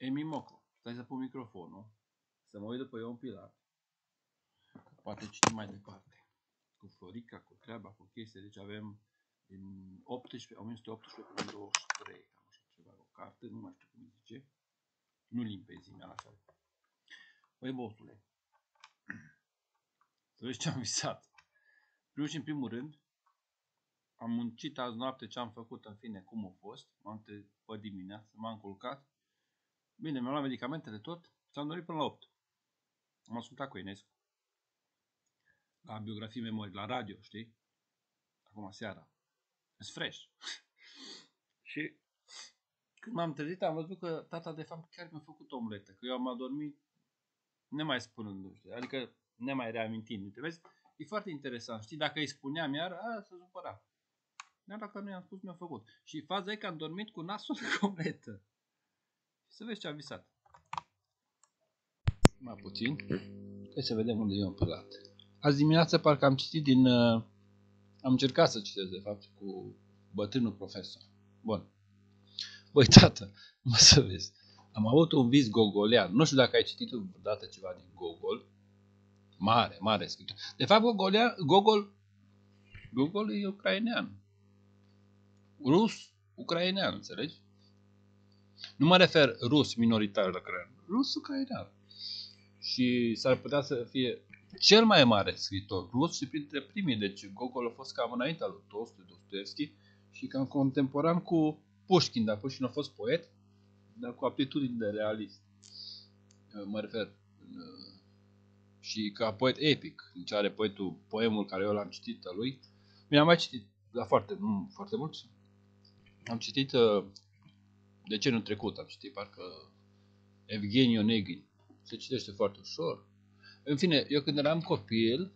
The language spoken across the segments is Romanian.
Emi Moco. Stai să pun microfonul. Să mă uit după eu un pilat. Poate citim mai departe. Cu Florica, cu treaba, cu chestii. Deci avem din 18, 1918 până în 23. Cam așa ceva. O carte, nu mai știu cum zice. Nu limpezimea așa. Păi, bostule. Să vezi ce am visat. Primul și în primul rând, am muncit azi noapte ce am făcut, în fine, cum a fost. M-am pe dimineață, m-am culcat. Bine, mi-am luat medicamentele tot și am dorit până la 8. Am ascultat cu Enescu. La biografii memorii, la radio, știi? Acum seara. Sunt fresh. și când m-am trezit, am văzut că tata, de fapt, chiar mi-a făcut omletă. Că eu am adormit nemai spunând, știi? Adică nemai reamintind. Te vezi? E foarte interesant. Știi, dacă îi spuneam iar, a, să supăra. Dar dacă nu i-am spus, mi-a făcut. Și faza e că am dormit cu nasul completă. Să vezi ce am visat. Mai puțin. Hai să vedem unde e un pilat. Azi dimineață parcă am citit din... Uh, am încercat să citesc, de fapt, cu bătrânul profesor. Bun. Băi, tată, mă să vezi. Am avut un vis gogolean. Nu știu dacă ai citit vreodată ceva din Gogol. Mare, mare scriitor. De fapt, Gogolea, Gogol, Gogol e ucrainean. Rus, ucrainean, înțelegi? Nu mă refer rus minoritar la crean, rus ucrainean. Și s-ar putea să fie cel mai mare scriitor rus și printre primii. Deci Gogol a fost cam înaintea lui Tolstoi, Dostoevski și cam contemporan cu Pushkin, dar Pushkin a fost poet, dar cu aptitudini de realist. Mă refer și ca poet epic. Deci are poetul, poemul care eu l-am citit al lui. Mi-am mai citit, dar foarte, nu foarte mulți. Am citit uh, deceniul trecut, am citit parcă Evgeni Onegin. Se citește foarte ușor. În fine, eu când eram copil,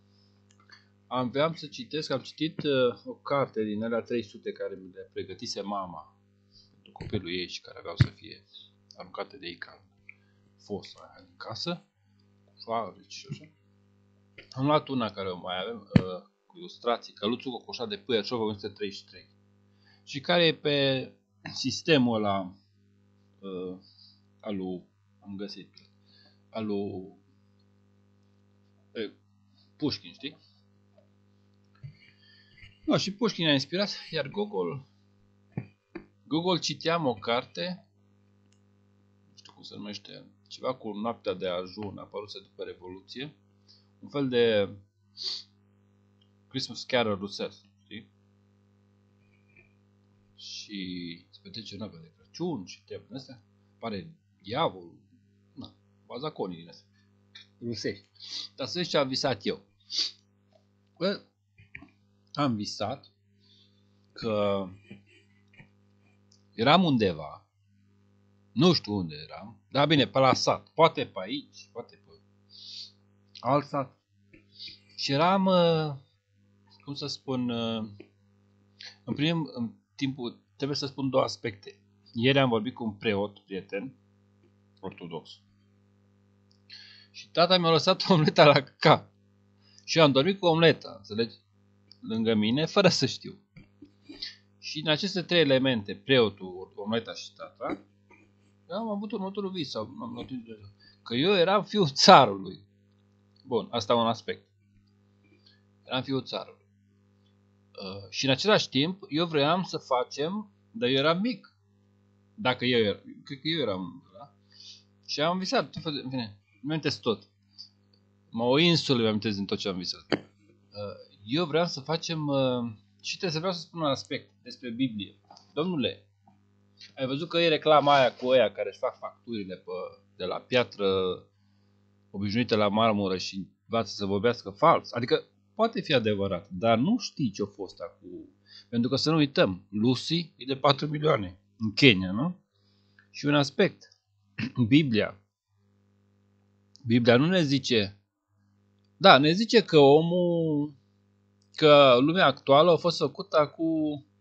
aveam să citesc, am citit uh, o carte din alea 300 care mi le pregătise mama pentru copilul ei și care aveau să fie aruncate de ei ca fosa din casă, cu fabrici și așa. Am luat una care o mai avem, uh, cu ilustrații, Căluțul Cocoșat de Pâierșov 1933 și care e pe sistemul ăla uh, al lui, am găsit, al lui uh, Pușkin, știi? No, și Pușkin a inspirat, iar Gogol, Gogol citeam o carte, nu știu cum se numește, ceva cu noaptea de ajun, apăruse după Revoluție, un fel de Christmas Carol rusesc, știi? Și se petrece noaptea de Crăciun și trebuie astea. Pare diavol, na, bazaconii din astea. Rusești. Dar să vezi ce am visat eu. Bă, am visat că eram undeva, nu știu unde eram, dar bine, pe la sat, poate pe aici, poate pe alt sat. Și eram, uh, cum să spun, uh, în primul în timpul, trebuie să spun două aspecte. Ieri am vorbit cu un preot, prieten, ortodox. Și tata mi-a lăsat omleta la cap. Și eu am dormit cu omleta, înțelegi? Lângă mine, fără să știu. Și în aceste trei elemente, preotul, omleta și tata, eu am avut următorul vis, sau am că eu eram fiul țarului. Bun, asta e un aspect. Eram fiul țarului. Uh, și în același timp, eu vreau să facem, dar eu eram mic. Dacă eu eram, cred că eu eram, da? Și am visat, tot fel, în fine, nu tot. Mă o insulă mi amintesc din tot ce am visat. Uh, eu vreau să facem, uh, și trebuie să vreau să spun un aspect despre Biblie. Domnule, ai văzut că e reclama aia cu aia care își fac facturile pe, de la piatră obișnuită la marmură și învață să vorbească fals. Adică poate fi adevărat, dar nu știi ce a fost acum. Pentru că să nu uităm, Lucy e de 4 milioane în Kenya, nu? Și un aspect, Biblia. Biblia nu ne zice, da, ne zice că omul, că lumea actuală a fost făcută cu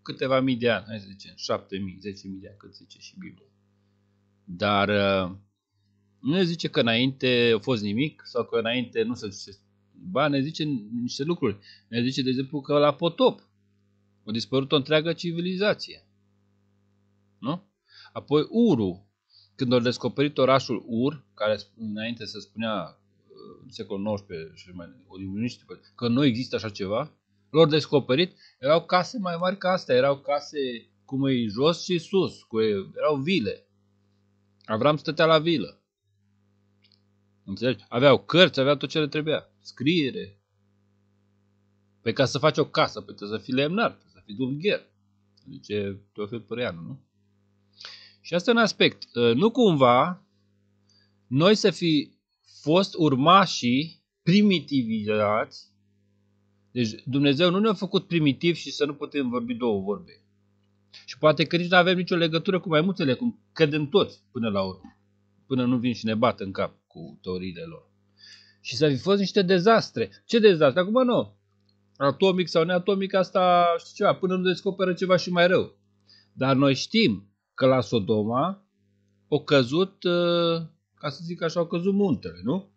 câteva mii de ani, hai să zicem, 7 mii, 10 mii de ani, cât zice și Biblia. Dar uh, nu ne zice că înainte a fost nimic sau că înainte nu se zice. Ba, ne zice niște lucruri. Ne zice, de exemplu, că la potop a dispărut o întreagă civilizație. Nu? Apoi Uru. când au descoperit orașul Ur, care înainte se spunea în secolul XIX și mai că nu există așa ceva, lor descoperit, erau case mai mari ca astea, erau case cum e jos și sus, cu, erau vile. Avram stătea la vilă. Înțelegi? Aveau cărți, aveau tot ce le trebuia. Scriere. Pe ca să faci o casă, pe să fii lemnar, să fii dulgher. Zice Teofil Păreanu, nu? Și asta e un aspect. Ă, nu cumva noi să fi fost urmașii primitivizați. Deci Dumnezeu nu ne-a făcut primitiv și să nu putem vorbi două vorbe. Și poate că nici nu avem nicio legătură cu mai multele, cum cădem toți până la urmă. Până nu vin și ne bat în cap cu teoriile lor. Și să fi fost niște dezastre. Ce dezastre? Acum nu. Atomic sau neatomic, asta știu ceva, până nu descoperă ceva și mai rău. Dar noi știm că la Sodoma o căzut, uh, ca să zic așa, au căzut muntele, nu?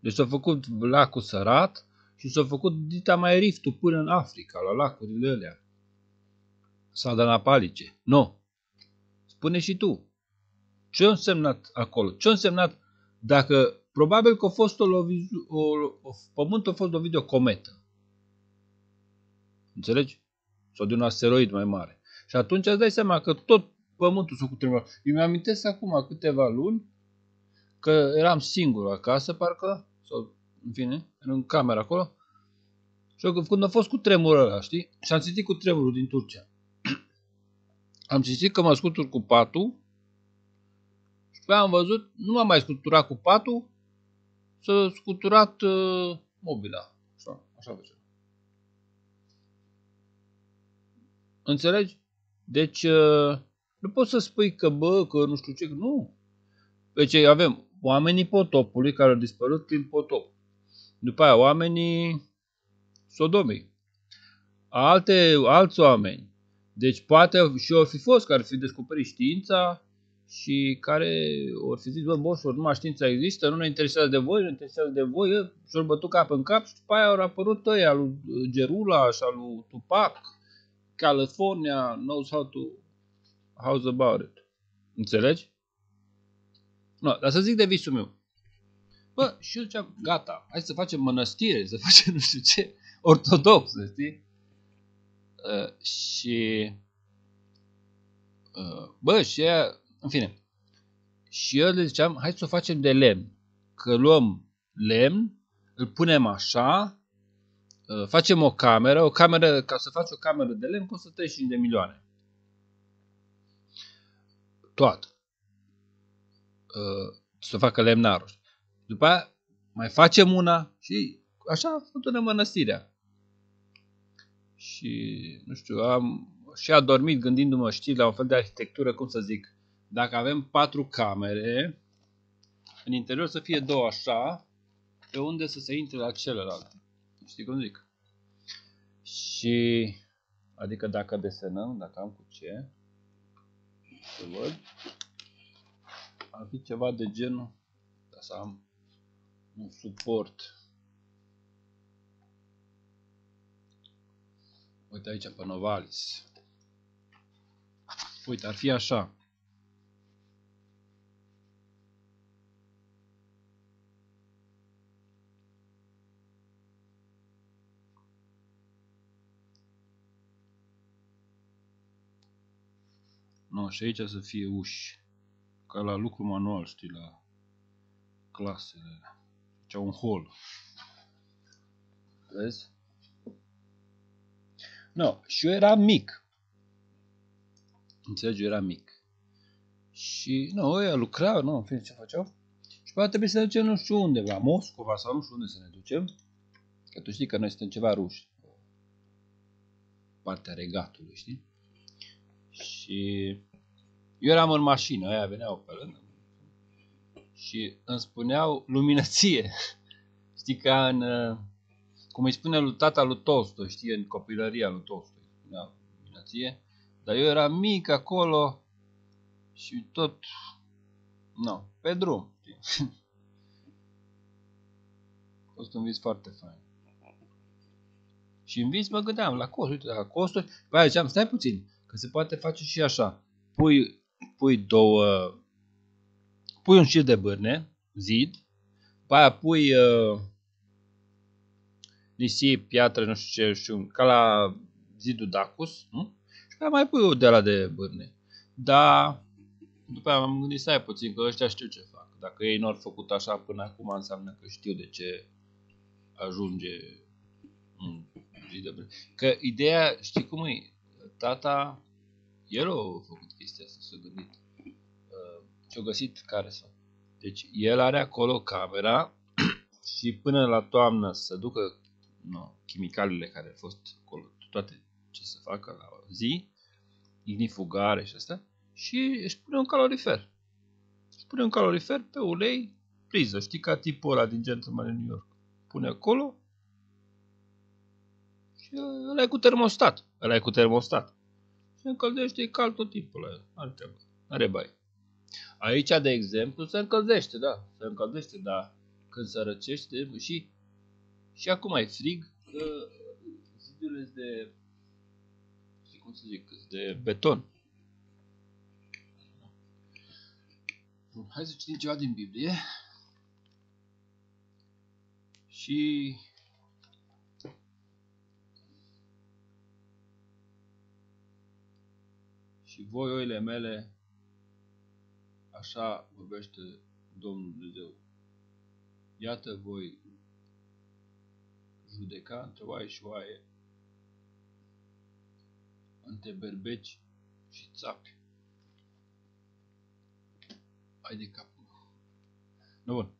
Deci s-a făcut lacul sărat și s-a făcut dita mai riftul până în Africa, la lacurile alea. Sadanapalice. Nu. Spune și tu. Ce a însemnat acolo? Ce a însemnat dacă probabil că a fost o, lovizu, o, o pământul a fost lovit de o cometă. Înțelegi? Sau de un asteroid mai mare. Și atunci îți dai seama că tot pământul s-a cutremurat. Eu mi-amintesc acum câteva luni că eram singur acasă, parcă, sau în fine, în camera acolo, și când a fost cu tremurul ăla, știi? Și am citit cu tremurul din Turcia. am citit că mă scutur cu patul și pe am văzut, nu m-am mai scuturat cu patul, s-a scuturat uh, mobila. Așa, așa făcea. Înțelegi? Deci, uh, nu poți să spui că, bă, că nu știu ce, nu. Deci avem oamenii potopului care au dispărut prin potop. După aia oamenii Sodomei. Alte, alți oameni. Deci poate și au fi fost care ar fi descoperit știința și care ori fi zis, bă, boșor, numai știința există, nu ne interesează de voi, nu ne interesează de voi, și-au bătut cap în cap și după aia au apărut ăia lui Gerula și al lui Tupac, California knows how to, how's about it. Înțelegi? No, dar să zic de visul meu. Bă, și eu ziceam, gata, hai să facem mănăstire, să facem nu știu ce, ortodox, știi? Uh, și uh, bă, și ea, în fine, și eu le ziceam, hai să o facem de lemn. Că luăm lemn, îl punem așa, uh, facem o cameră, o cameră, ca să faci o cameră de lemn costă 35 de milioane. Toată. Uh, să facă lemnarul. După aia mai facem una și așa a făcut mănăstirea. Și, nu știu, am și adormit gândindu-mă, știi, la un fel de arhitectură, cum să zic, dacă avem patru camere, în interior să fie două așa, pe unde să se intre la celălalt. Știi cum zic? Și, adică dacă desenăm, dacă am cu ce, să văd, ar fi ceva de genul, ca să am un suport. Uite aici pe Novalis. Uite, ar fi așa. Nu, și aici să fie uși. Ca la lucru manual, știi, la clasele. Deci un hol. Vezi? No, și eu eram mic. Înțelegi, eu eram mic. Și, nu, no, ăia lucrau, nu, în fine, ce făceau? Și poate trebuie să ne ducem nu știu unde, la Moscova sau nu știu unde să ne ducem. Că tu știi că noi suntem ceva ruși. Partea regatului, știi? Și eu eram în mașină, aia veneau pe lângă și îmi spuneau luminăție. Știi, ca în, uh, cum îi spune lui tata lui Tolstoi, știi, în copilăria lui Tolstoi, spunea luminăție. Dar eu eram mic acolo și tot, nu, pe drum. Știi? A fost un vis foarte fain. Și în vis mă gândeam la cost, uite, la costuri. Păi aia ziceam, stai puțin, că se poate face și așa. Pui pui două, pui un șir de bârne, zid, pe aia pui uh, nisip, piatră, nu știu ce, știu, ca la zidul Dacus, nu? Și pe mai pui o de la de bârne. Dar după aia m-am gândit, stai puțin, că ăștia știu ce fac. Dacă ei nu au făcut așa până acum, înseamnă că știu de ce ajunge un zid de bârne. Că ideea, știi cum e? Tata, el a făcut chestia asta, s-a gândit. Uh, și-a găsit care să. Deci el are acolo camera și până la toamnă să ducă no, chimicalele care au fost acolo, toate ce să facă la zi, ignifugare și asta, și își pune un calorifer. Își pune un calorifer pe ulei, priză, știi, ca tipul ăla din Gentleman în New York. Pune acolo și ăla e cu termostat. Ăla e cu termostat. Se încălzește, e cald tot timpul la el. Are treabă. Are bai. Aici, de exemplu, se încălzește, da. Se încălzește, dar când se răcește și și acum e frig, că zidurile de știi cum să zic, de beton. Hai să citim ceva din Biblie. Și și voi, oile mele, așa vorbește Domnul Dumnezeu. Iată voi judeca între oaie și oaie, între berbeci și țapi. Hai de cap. Nu bun.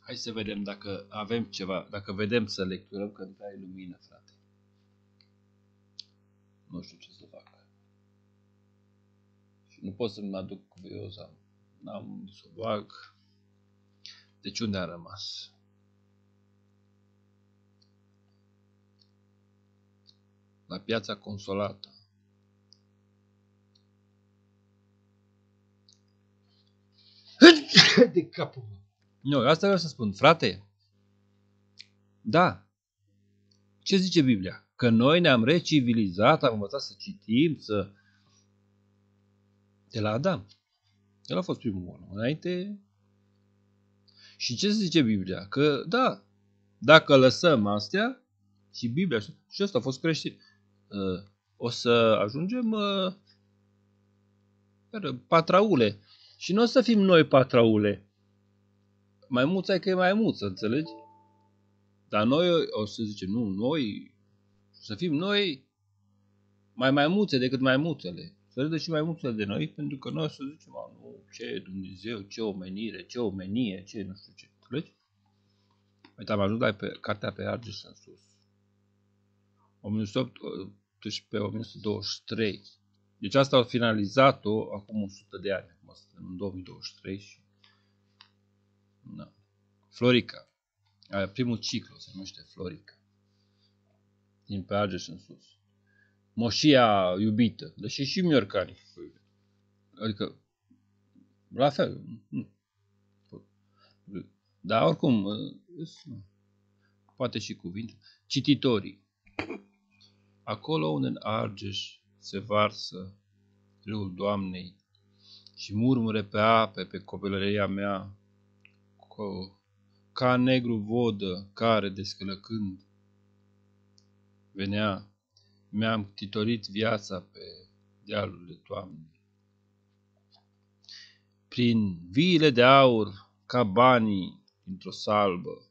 Hai să vedem dacă avem ceva, dacă vedem să lecturăm că ai lumină, frate. Nu știu ce să fac. Și nu pot să-mi aduc cuvioza. N-am să o bag. Deci unde a rămas? la piața consolată. De capul Nu, asta vreau să spun. Frate, da, ce zice Biblia? Că noi ne-am recivilizat, am învățat să citim, să... De la Adam. El a fost primul om. Înainte... Și ce zice Biblia? Că, da, dacă lăsăm astea, și Biblia, și ăsta a fost creștin, Uh, o să ajungem uh, patraule. Și nu o să fim noi patraule. Maimuța e că e maimuță, înțelegi? Dar noi o să zicem, nu, noi să fim noi mai maimuțe decât maimuțele. Să râdă și maimuțele de noi, pentru că noi o să zicem, nu, ce Dumnezeu, ce omenire, ce omenie, ce nu știu ce. Înțelegi? Uite, am ajuns la pe, cartea pe Argeș în sus. 1918-1923. Deci asta au finalizat-o acum 100 de ani, acum suntem în 2023 și... Da. Florica. Primul ciclu se numește Florica. Din pe Argeș în sus. Moșia iubită. Deși și miorcani. Adică, la fel. Dar oricum, poate și cuvinte. Cititorii. Acolo unde în Argeș se varsă râul Doamnei și murmure pe ape pe copilăria mea, ca negru vodă care, descălăcând, venea, mi-am titorit viața pe dealurile Doamnei. Prin viile de aur, ca banii dintr-o salbă,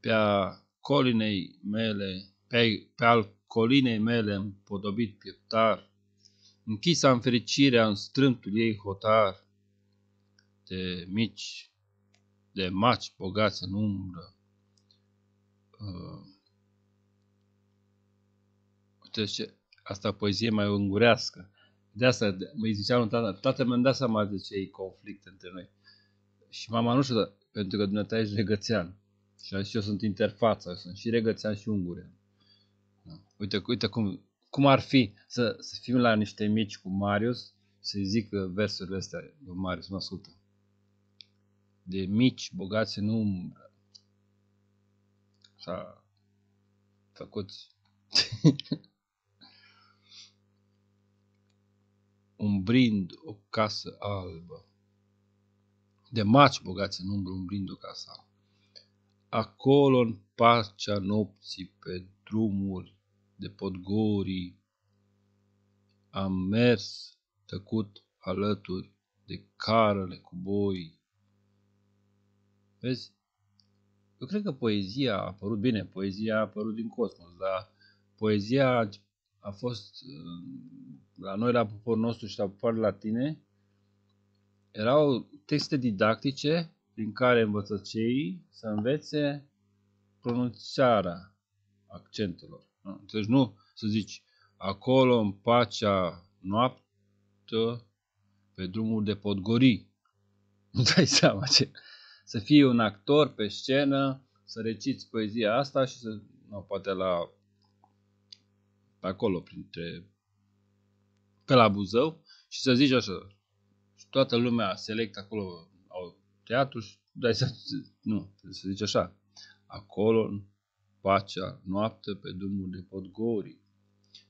pe a colinei mele, pe, pe al colinei mele împodobit pieptar, închis am fericirea în strâmtul ei hotar, de mici, de maci bogați în umbră. Uh, uite ce, asta poezie mai ungurească. De asta mă zicea un tată, tată mi-am dat seama de ce e conflict între noi. Și mama nu știu, pentru că dumneata ești regățean. Și a zis, eu sunt interfața, eu sunt și regățean și ungurean. Uite, uite cum, cum ar fi să, să fim la niște mici cu Marius să-i zic versurile astea lui Marius, mă ascultă. De mici, bogați în umbră. Așa făcuți. umbrind o casă albă. De maci bogați în umbră umbrind o casă albă. Acolo în pacea nopții pe drumuri de podgorii am mers tăcut alături de carele cu boi. Vezi? Eu cred că poezia a apărut bine, poezia a apărut din cosmos, dar poezia a fost la noi, la poporul nostru și la popoarele latine, erau texte didactice prin care învățăcei să învețe pronunțarea accentelor. Deci nu să zici acolo în pacea noaptă pe drumul de podgorii. Nu dai seama ce. Să fii un actor pe scenă, să reciți poezia asta și să, nu, poate la pe acolo, printre pe la Buzău și să zici așa, și toată lumea select acolo au teatru și dai să, nu, să zici așa, acolo în pacea noapte pe drumul de Podgori.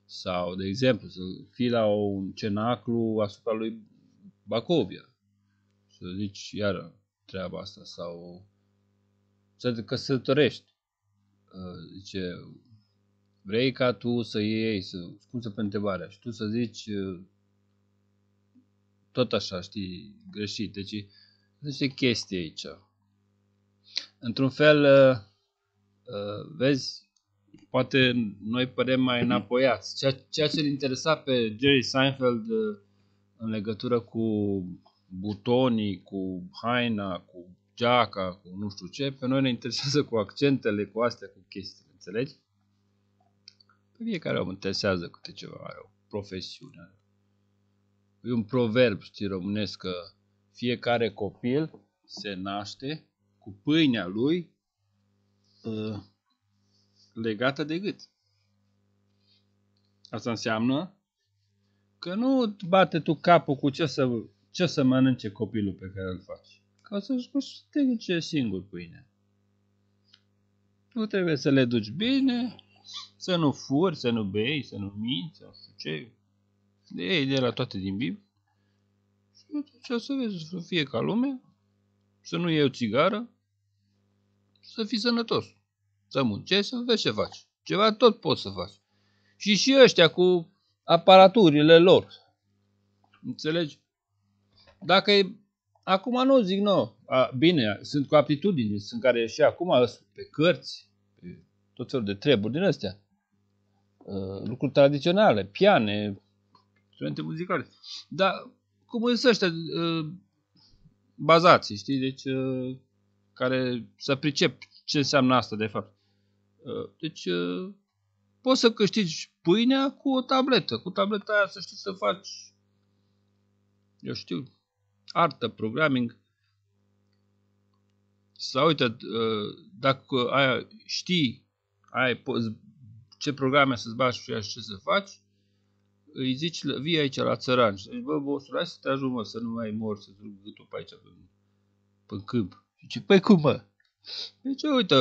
Sau, de exemplu, să fii la un cenaclu asupra lui Bacovia. Să zici iară treaba asta. Sau să te căsătorești. Uh, zice, vrei ca tu să iei, să scuză pe întrebarea și tu să zici uh, tot așa, știi, greșit. Deci, niște chestii aici. Într-un fel, uh, uh, vezi, poate noi părem mai înapoiați. Ceea, ceea ce îl interesa pe Jerry Seinfeld în legătură cu butonii, cu haina, cu geaca, cu nu știu ce, pe noi ne interesează cu accentele, cu astea, cu chestiile, înțelegi? Pe fiecare om interesează câte ceva, are o profesiune. E un proverb, știi, românesc, că fiecare copil se naște cu pâinea lui uh, legată de gât. Asta înseamnă că nu bate tu capul cu ce să, ce să mănânce copilul pe care îl faci. Ca să-și te singur pâinea. Nu trebuie să le duci bine, să nu furi, să nu bei, să nu minți, să nu știu ce. De ei de la toate din Bib. Și o să vezi să fie ca lume, să nu iei o țigară, să fii sănătos. Să muncești, să vezi ce faci. Ceva tot poți să faci. Și și ăștia cu aparaturile lor. Înțelegi? Dacă e... Acum nu zic, nu. A, bine, sunt cu aptitudini, sunt care și acum pe cărți, pe tot felul de treburi din astea. Uh, lucruri tradiționale, piane, instrumente muzicale. Dar cum sunt ăștia uh, bazați, știi? Deci, uh, care să pricep ce înseamnă asta de fapt. Uh, deci, uh, poți să câștigi pâinea cu o tabletă. Cu tableta aia să știi să faci, eu știu, artă, programming. Sau uite, uh, dacă aia știi, ai ce programe să-ți bagi și ce să faci, îi zici, vii aici la țăran și zici, bă, bossul, hai să te ajut, mă, să nu mai mor, să duc gâtul pe aici, pe, pe câmp. Și zice, păi cum, mă? Deci, uite,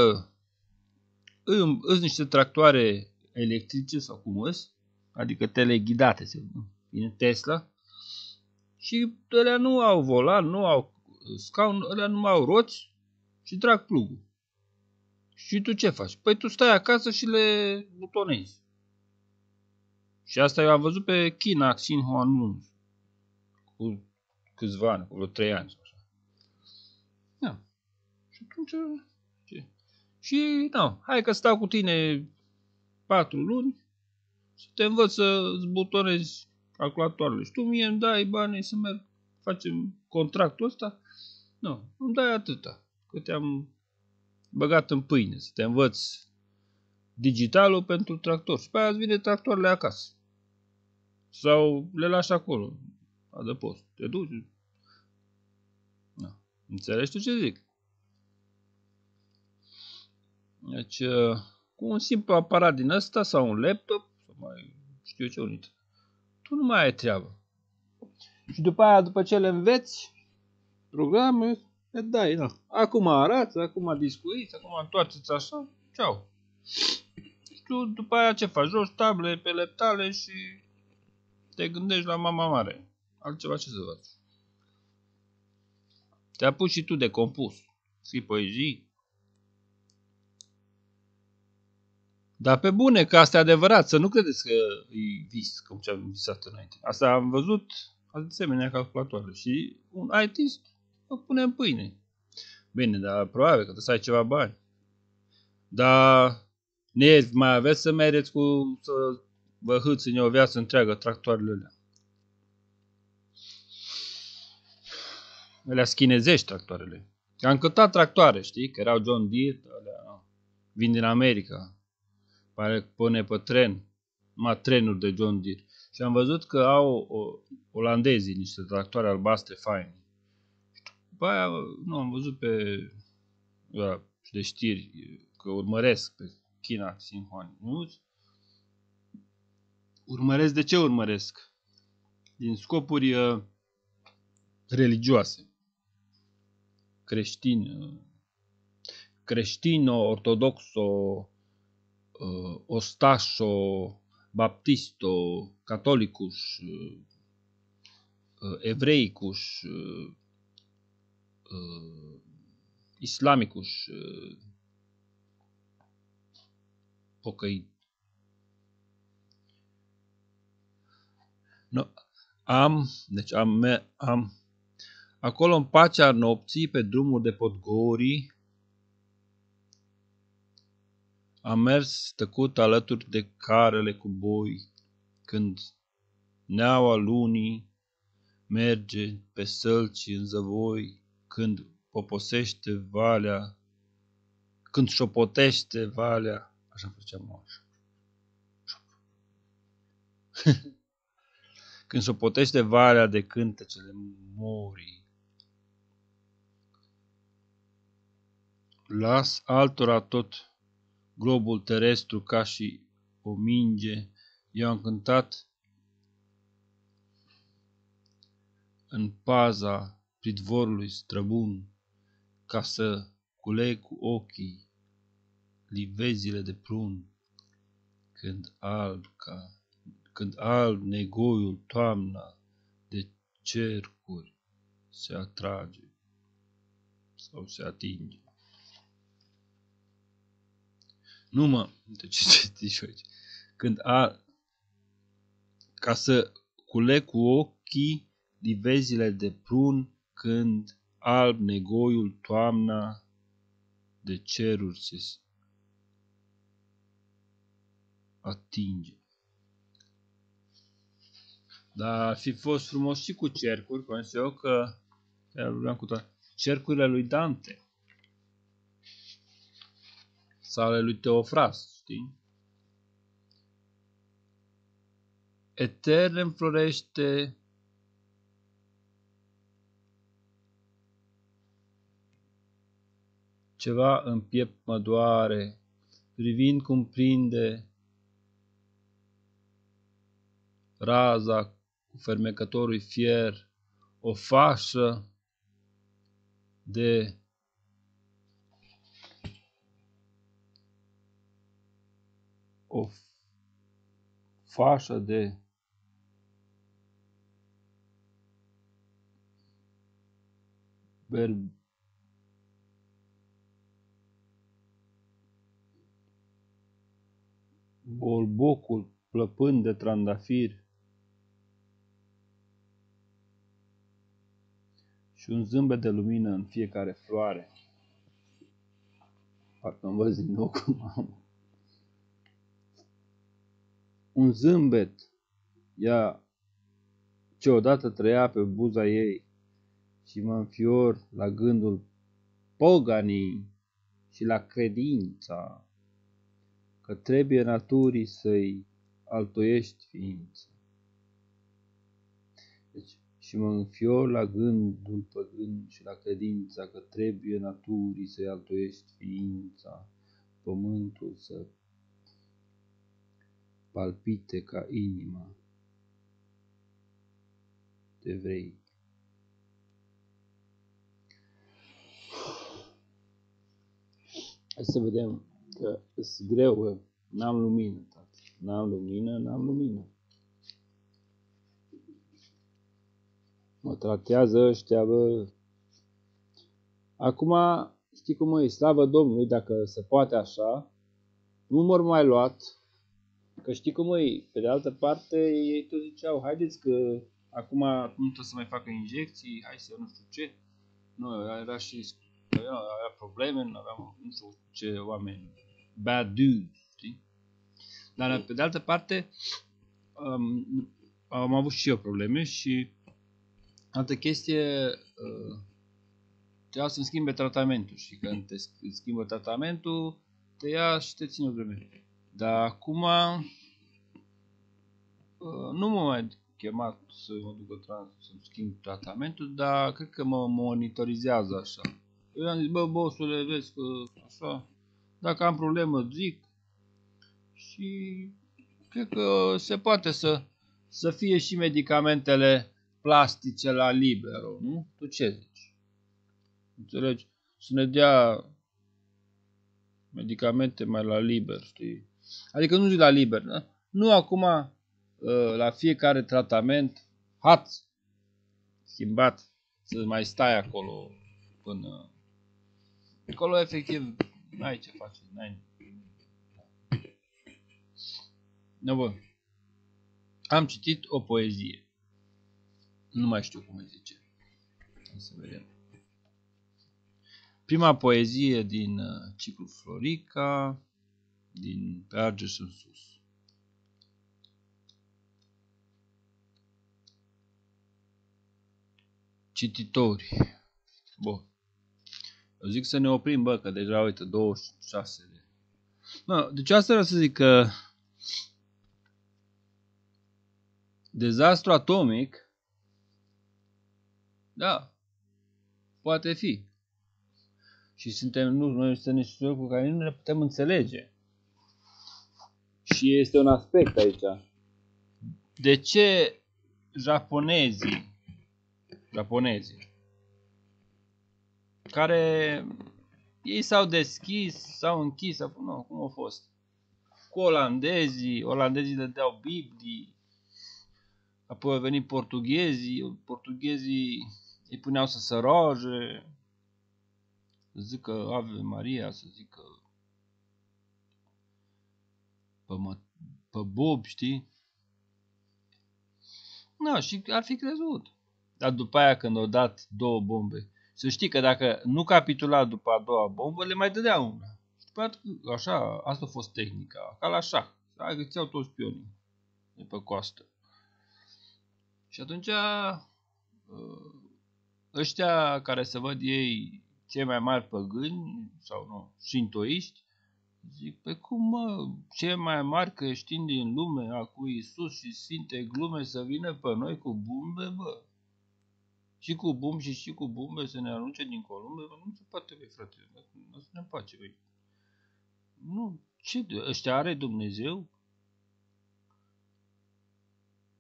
îți niște tractoare electrice sau cum îs, adică teleghidate, se vine Tesla, și ele nu au volan, nu au scaun, ele nu au roți și trag plugul. Și tu ce faci? Păi tu stai acasă și le butonezi. Și asta eu am văzut pe China, Xinhua nu cu câțiva ani, cu vreo trei ani sau așa. Da. Și atunci, ce? Și, nu, hai că stau cu tine patru luni să te învăț să butonezi calculatoarele. Și tu mie îmi dai bani să merg, facem contractul ăsta? Nu, îmi dai atâta, că te-am băgat în pâine, să te învăț digitalul pentru tractor. Și pe aia îți vine tractoarele acasă. Sau le lași acolo, adăpost. Te duci. Da. Înțelegi tu ce zic? Deci, uh, cu un simplu aparat din ăsta sau un laptop, sau mai știu ce unit, tu nu mai ai treabă. Și după aia, după ce le înveți, programe, le dai, da. Acum arăți, acum discuiți, acum întoarceți așa, ceau. Și tu după aia ce faci? Joci table pe leptale și te gândești la mama mare. altceva ce să faci. Te-a pus și tu de compus. Scrii poezii. Dar pe bune, că asta e adevărat, să nu credeți că e vis, cum ce-am visat înainte. Asta am văzut asemenea calculatoare și un ITist o pune în pâine. Bine, dar probabil că trebuie să ai ceva bani. Dar nervi mai aveți să mergeți cu să vă hâți o viață întreagă tractoarele alea. Alea schinezești tractoarele. Am căutat tractoare, știi? Că erau John Deere, alea, vin din America. Pare că pune pe tren, numai trenuri de John Deere. Și am văzut că au o, olandezii niște tractoare albastre faine. După aia, nu, am văzut pe da, de știri că urmăresc pe China Sinhuan News. Urmăresc, de ce urmăresc? Din scopuri uh, religioase. Creștin, uh, creștino-ortodoxo, uh, ostașo, baptisto, catolicus, uh, uh evreicus, uh, uh, islamicus, uh, pocăit. No, am, deci am, am acolo în pacea nopții, pe drumul de podgorii, am mers tăcut alături de carele cu boi, când neaua lunii merge pe sălci în zăvoi, când poposește valea, când șopotește valea, așa făceam așa. când șopotește valea de cântecele morii, las altora tot globul terestru ca și o minge, eu am cântat în paza pridvorului străbun, ca să culeg cu ochii livezile de prun, când alb, ca, când alb negoiul toamna de cercuri se atrage sau se atinge. Nu mă, de ce citiți aici? Când a, ca să culeg cu ochii livezile de prun când alb negoiul toamna de ceruri se atinge. Dar ar fi fost frumos și cu cercuri, pentru eu că chiar cu toate. Cercurile lui Dante sau ale lui Teofras, știi? Etern înflorește ceva în piept mă doare, privind cum prinde raza cu fermecătorul fier, o fașă de o fașă de verb bolbocul plăpând de trandafir și un zâmbet de lumină în fiecare floare. Parcă îmi văd din nou cum am un zâmbet ea ce odată trăia pe buza ei și mă înfior la gândul poganii și la credința că trebuie naturii să-i altoiești ființa. Deci, și mă înfior la gândul păgân și la credința că trebuie naturii să-i altoiești ființa, pământul să palpite ca inima de vrei. Hai să vedem că e greu, n-am lumină, tati. N-am lumină, n-am lumină. Mă tratează ăștia, bă. Acum, știi cum e, slavă Domnului, dacă se poate așa, nu mor mai luat, că știi cum e, pe de altă parte, ei tot ziceau, haideți că acum nu trebuie să mai facă injecții, hai să nu știu ce. Nu, era și avea probleme, nu aveam nu știu ce oameni, bad dudes, știi? Dar pe de altă parte, um, am avut și eu probleme și altă chestie, uh, trebuia să-mi schimbe tratamentul și când te schimbă tratamentul, te ia și te ține o vreme. Dar acum uh, nu mă mai chemat să mă duc trans, să-mi schimb tratamentul, dar cred că mă monitorizează așa. Eu am zis, bă, bossule, vezi că așa, dacă am problemă, zic. Și cred că se poate să, să fie și medicamentele plastice la liber, nu? Tu ce zici? Înțelegi? Să ne dea medicamente mai la liber, știi? Adică nu zic la liber, da? Nu acum ă, la fiecare tratament, hat, schimbat, să mai stai acolo până... Acolo efectiv n-ai ce face, n-ai... No, bun. Am citit o poezie. Nu mai știu cum îi zice. Hai să vedem. Prima poezie din uh, ciclul Florica, din Pe Argeș în sus. Cititori. Bun. Eu zic să ne oprim, bă, că deja, uite, 26 de... No, deci asta vreau să zic că dezastru atomic, da, poate fi. Și suntem, nu, noi suntem niște cu care nu ne putem înțelege. Și este un aspect aici. De ce japonezii, japonezii, care ei s-au deschis, s-au închis, nu, cum a fost? Cu olandezii, olandezii le dau Biblii, apoi au venit portughezii, portughezii îi puneau să se roage, să zică Ave Maria, să zică pe, mă, pe Bob, știi? Nu, și ar fi crezut. Dar după aia când au dat două bombe, să știi că dacă nu capitula după a doua bombă, le mai dădea una. Și după aia, așa, asta a fost tehnica, ca la șah. Agățeau toți spionii de pe coastă. Și atunci uh, ăștia care se văd ei cei mai mari păgâni sau nu, șintoiști, zic, pe cum mă, cei mai mari creștini din lume, a cu Isus și Sfinte glume să vină pe noi cu bumbe, bă? Și cu bumbe și și cu bumbe să ne arunce din columbe, bă, nu se poate, băi, frate, nu să ne pace, băi. Nu, ce, ăștia are Dumnezeu?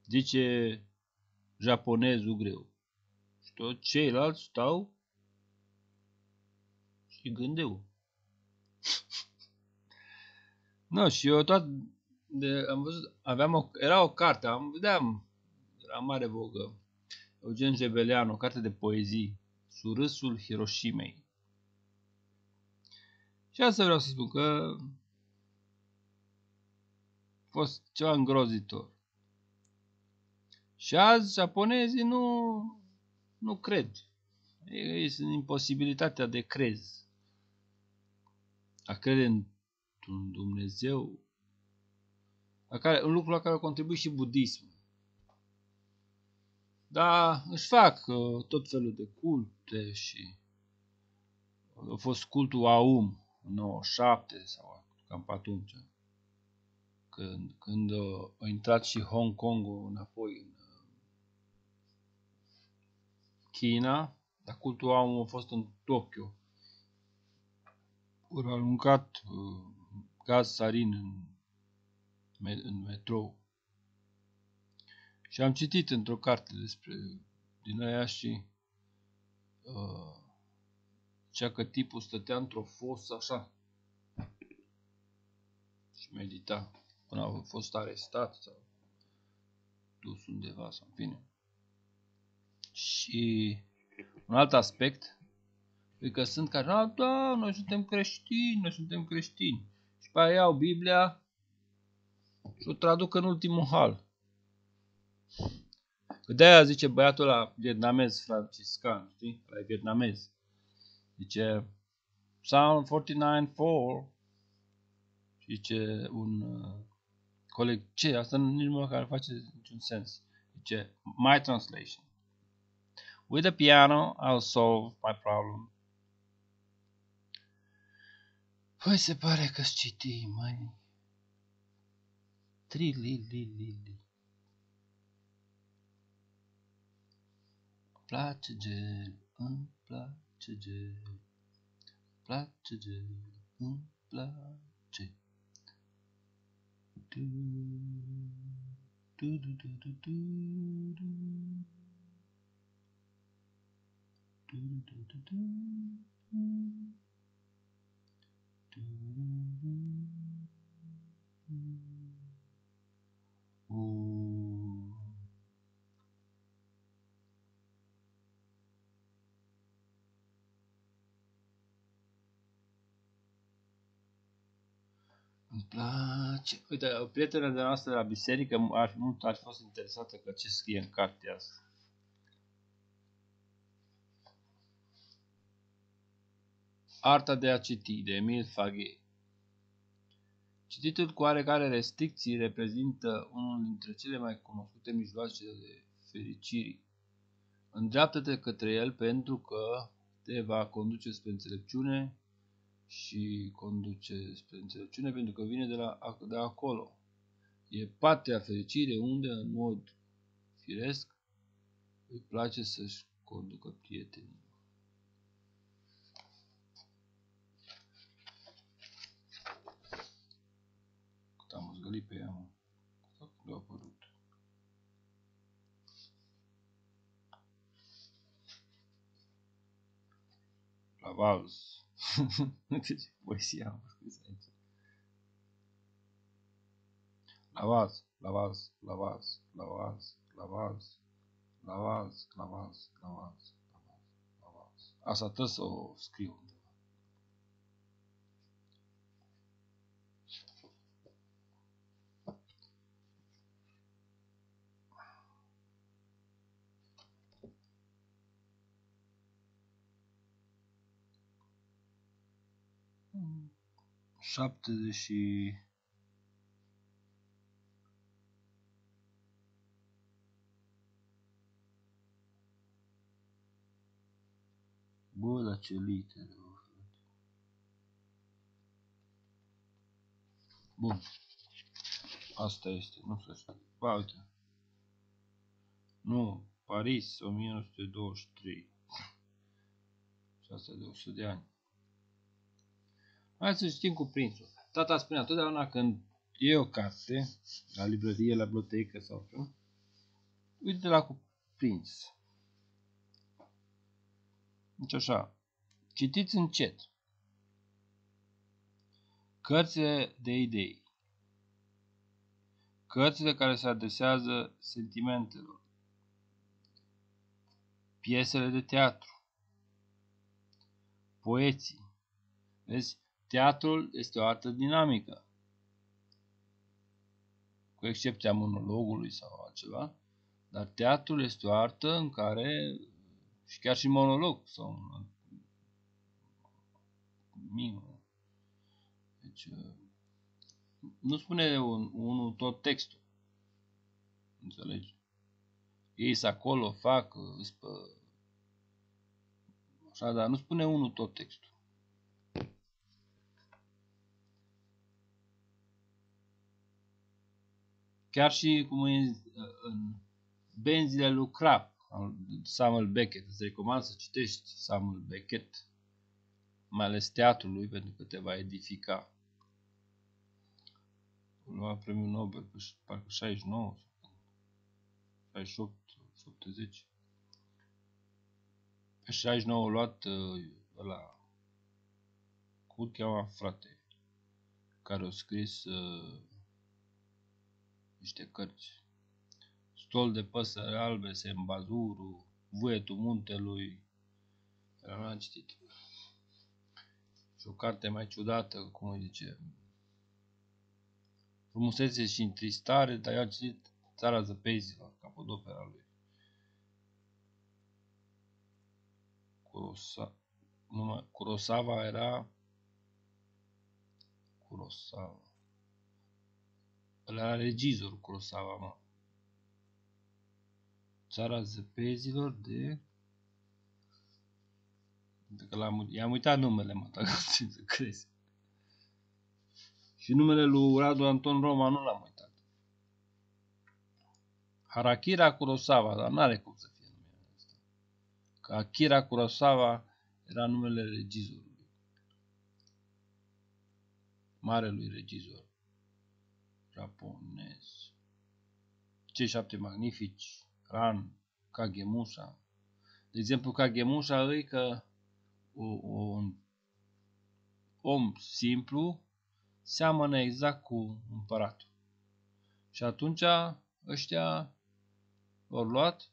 Zice japonezul greu. Și tot ceilalți stau și gândeu. nu, și eu tot de, am văzut, aveam o, era o carte, am vedeam, era mare vogă, Eugen Gebeleanu, o carte de poezii, Surâsul Hiroshimei. Și asta vreau să spun că a fost ceva îngrozitor. Și azi japonezii nu, nu cred. Ei sunt imposibilitatea de crez a crede într-un Dumnezeu, la care, un lucru la care a contribuit și budismul. Dar își fac uh, tot felul de culte și a fost cultul Aum în 97 sau cam pe atunci. Când, când uh, a intrat și Hong Kong înapoi în uh, China, dar cultul Aum a fost în Tokyo ori aruncat uh, gaz sarin în, în metrou. Și am citit într-o carte despre din aia și uh, cea că tipul stătea într-o fosă așa și medita până a fost arestat sau dus undeva sau în fine. Și un alt aspect e că sunt care, da, da, noi suntem creștini, noi suntem creștini. Și pe aia iau Biblia și o traduc în ultimul hal. Că de-aia zice băiatul la vietnamez franciscan, știi? La vietnamez. Zice Psalm 49.4 și zice un uh, coleg, ce? Asta nici nu care face niciun sens. Zice, my translation. With the piano, I'll solve my problem. Păi se pare că-ți citi, mai. Tri, Platidil, um platidil, platidil, um platidel. Du, du, du, du, du, du, du. Du, du, du, du, du. Du, du, du, du. Oh. Îmi place. Uite, o prietenă de noastră de la biserică ar fi, mult, ar fi fost interesată că ce scrie în cartea asta. Arta de a citi, de Emil Faghe. Cititul cu oarecare restricții reprezintă unul dintre cele mai cunoscute mijloace de fericire. Îndreaptă-te către el pentru că te va conduce spre înțelepciune și conduce spre înțelepciune pentru că vine de, la, de acolo. E patria fericire unde, în mod firesc, îi place să-și conducă prietenii. Cât am zgălit pe ea, mă. Cât a apărut. La vals. Uite ce poesie am scris aici. La vals, la vals, la vals, la vals, la vals, la vals, la vals, la vals, la vals, la vals. Asta trebuie să o scriu undeva. șaptezeci și Bă, dar ce litere, bă, frate. Bun. Asta este, nu să știu. Ba, uite. Nu, Paris, 1923. Și asta de 100 de ani. Hai să știm cu prințul. Tata spunea totdeauna când e o carte, la librărie, la bibliotecă sau ce, uite la cu prinț. Deci așa, citiți încet. Cărțile de idei. Cărțile care se adresează sentimentelor. Piesele de teatru. Poeții. Vezi? Teatrul este o artă dinamică, cu excepția monologului sau altceva, dar teatrul este o artă în care, și chiar și monolog sau minul, deci nu spune un, unul tot textul, înțelegi? Ei să acolo, fac, spă, așa, dar nu spune unul tot textul. Chiar și cum e în benzile lui Crap, Samuel Beckett. Îți recomand să citești Samuel Beckett, mai ales teatrul lui, pentru că te va edifica. Lua premiul Nobel pe parcă 69, 68, 70. Pe 69 a luat uh, ăla, cum cheamă frate, care a scris uh, niște cărți. Stol de păsări albe, Sembazuru, Vuietul muntelui. Nu am citit. Și o carte mai ciudată, cum îi zice, Frumusețe și întristare, dar eu am citit Țara zăpezilor, capodopera lui. Kurosa, numai, Kurosawa era Kurosawa. Ăla era regizorul Kurosawa, mă. Țara zăpezilor de... de că l-am, i-am uitat numele, mă, dacă să crezi. Și numele lui Radu Anton Roma nu l-am uitat. Harakira Kurosawa, dar nu are cum să fie numele ăsta. Că Akira Kurosawa era numele regizorului. Marelui regizor japonez. Cei șapte magnifici, Ran, Kagemusha. De exemplu, Kagemusha îi că un om simplu seamănă exact cu împăratul. Și atunci ăștia au luat,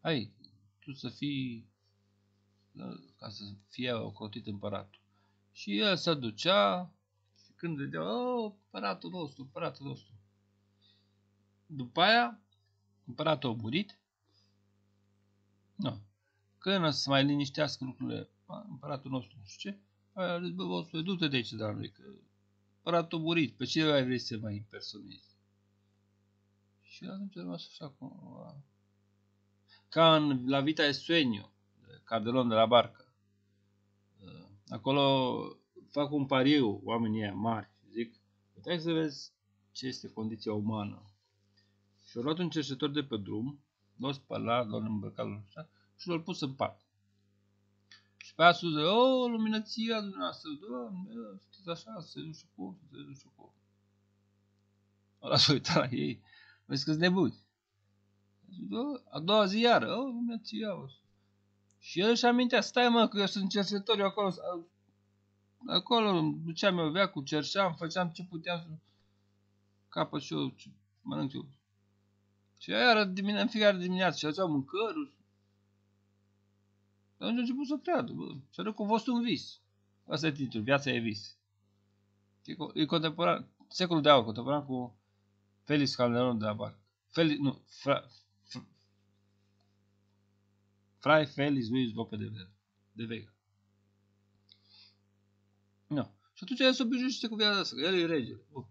hai, tu să fii, ca să fie ocrotit împăratul. Și el se ducea și când vedea, oh, împăratul nostru, împăratul nostru. După aia, împăratul a murit. Nu. Când o să se mai liniștească lucrurile, împăratul nostru, nu știu ce, aia a zis, bă, du-te de aici de la noi, că împăratul murit, pe cine mai vrei să mai impersonezi? Și atunci a rămas așa cum... Ca în La Vita e Sueño, Cardelon de la Barca. Acolo fac un pariu oamenii ăia mari și zic, uite să vezi ce este condiția umană. Și au luat un cercetător de pe drum, l-au spălat, l-au îmbrăcat și l-au pus în pat. Și pe aia sus, o, luminăția dumneavoastră, doamne, știți așa, se nu știu cum, se nu știu cum. Ăla s-a uitat la ei, vezi că-s nebuni. A doua zi iară, o, luminăția, și el își amintea, stai mă, că eu sunt cercetător, eu acolo, acolo duceam eu veacul, cerșeam, făceam ce puteam să capăt și eu, ce mănânc eu. Și iară dimineața, în fiecare dimineață, și aduceam mâncăruri, dar a început să creadă, bă. Și că a fost un vis. Asta e titlul, viața e vis. E, contemporan, secolul de aur, contemporan cu Felix Calderon de la Barca. Felix, nu, fra, fra, Fray Felix Luis Lope de, de Vega. Nu. Și atunci el se obișnuiește cu viața asta, că el e regele. Bun.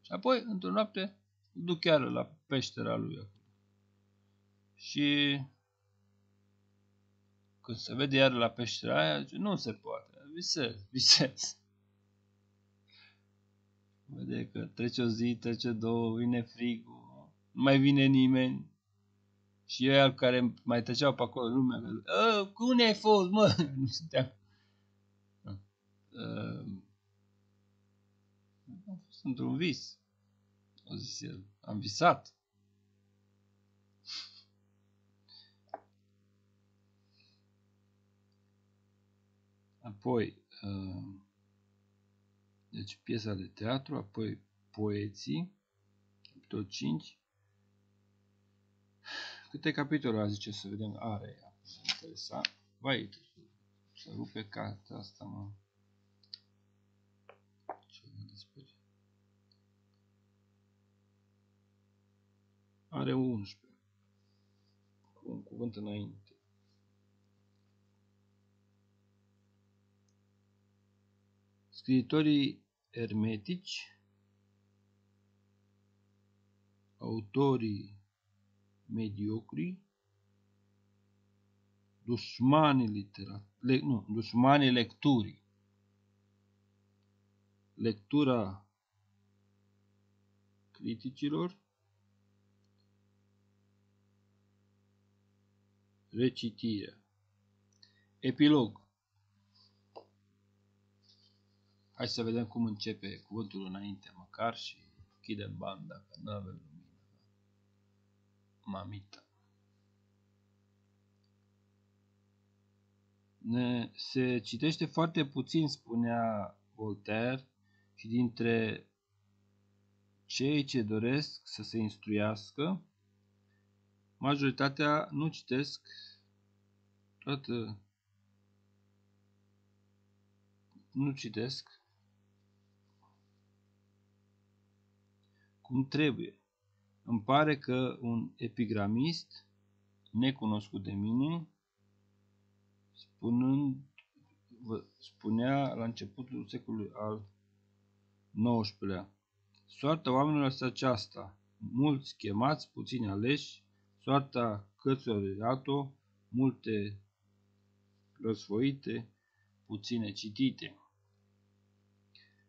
Și apoi, într-o noapte, duc chiar la peștera lui acolo. Și când se vede iar la peștera aia, zice, nu se poate, visez, visez. Vede că trece o zi, trece două, vine frigul, nu mai vine nimeni. Și ei care mai treceau pe acolo lumea, că, ă, cum ai fost, mă? nu suntem. Am fost într-un vis. O zis el, am visat. apoi uh, deci piesa de teatru, apoi poeții, capitol 5. Câte capitole a zice să vedem? Are ea. Interesant. Vai, să rupe cartea asta, mă. Ce despre Are 11. Cu un cuvânt înainte. Scriitorii ermetici, autorii mediocri, dușmanii literat, le, nu, dușmanii lecturii. Lectura criticilor, recitirea. Epilog Hai să vedem cum începe cuvântul înainte, măcar și închidem banda, că nu avem lumină. Mamita. Ne, se citește foarte puțin, spunea Voltaire, și dintre cei ce doresc să se instruiască, majoritatea nu citesc toată nu citesc cum trebuie. Îmi pare că un epigramist necunoscut de mine spunând, spunea la începutul secolului al XIX-lea Soarta oamenilor este aceasta, mulți chemați, puțini aleși, soarta cărților de dato, multe răsfoite, puține citite.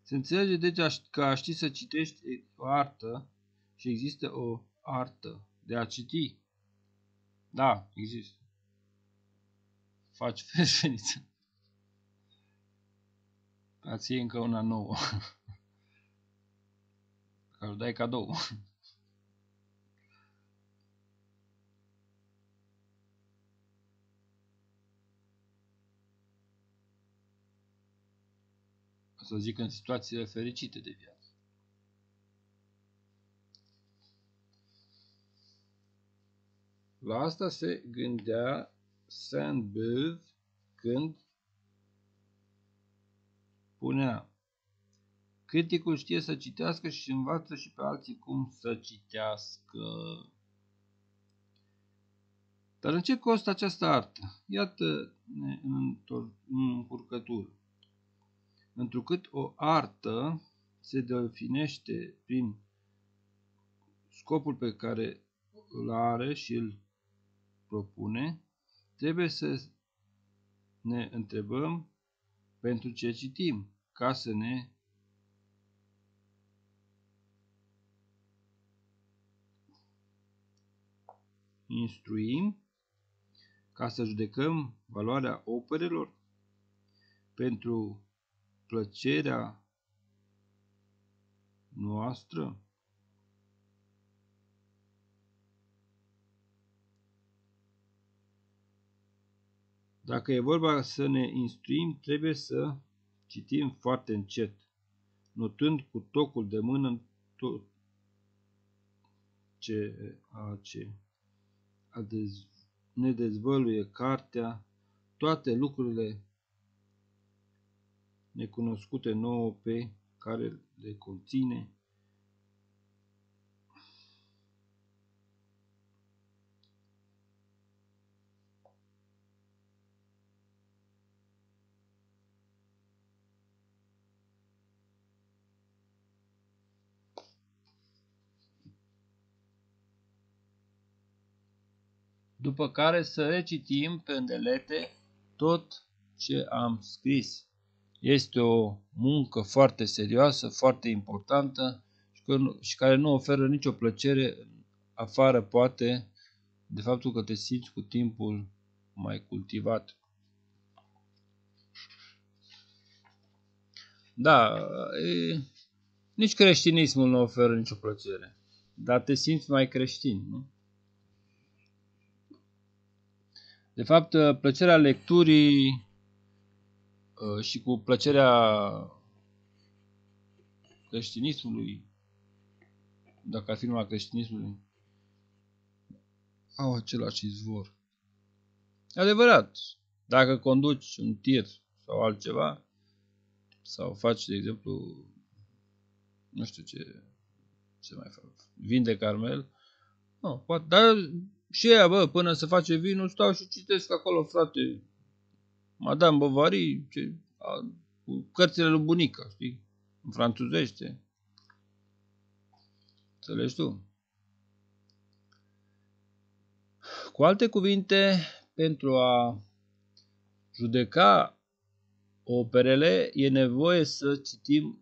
Se înțelege deci că aș ști să citești o artă și există o artă de a citi. Da, există. Faci feniță. Ați încă una nouă. Care o dai cadou. Să zic în situațiile fericite de viață. La asta se gândea Saint-Beuve când punea Criticul știe să citească și învață și pe alții cum să citească. Dar în ce costă această artă? Iată-ne în, în încurcătură. Întrucât o artă se definește prin scopul pe care îl are și îl propune, trebuie să ne întrebăm pentru ce citim, ca să ne instruim ca să judecăm valoarea operelor pentru plăcerea noastră? Dacă e vorba să ne instruim, trebuie să citim foarte încet, notând cu tocul de mână tot ce, a, ce ne dezvăluie cartea toate lucrurile necunoscute nouă pe care le conține. După care să recitim pe îndelete tot ce am scris. Este o muncă foarte serioasă, foarte importantă și care nu oferă nicio plăcere afară, poate, de faptul că te simți cu timpul mai cultivat. Da, e, nici creștinismul nu oferă nicio plăcere, dar te simți mai creștin, nu? De fapt, plăcerea lecturii Uh, și cu plăcerea creștinismului, dacă ar fi numai creștinismului, au același izvor. Adevărat, dacă conduci un tir sau altceva, sau faci, de exemplu, nu știu ce, ce mai fac, vin de carmel, nu, poate, dar și ea, bă, până să face vinul, stau și citesc acolo, frate, Madame Bovary, ce, a, cu cărțile lui bunica, știi? În franțuzește. Înțelegi tu? Cu alte cuvinte, pentru a judeca operele, e nevoie să citim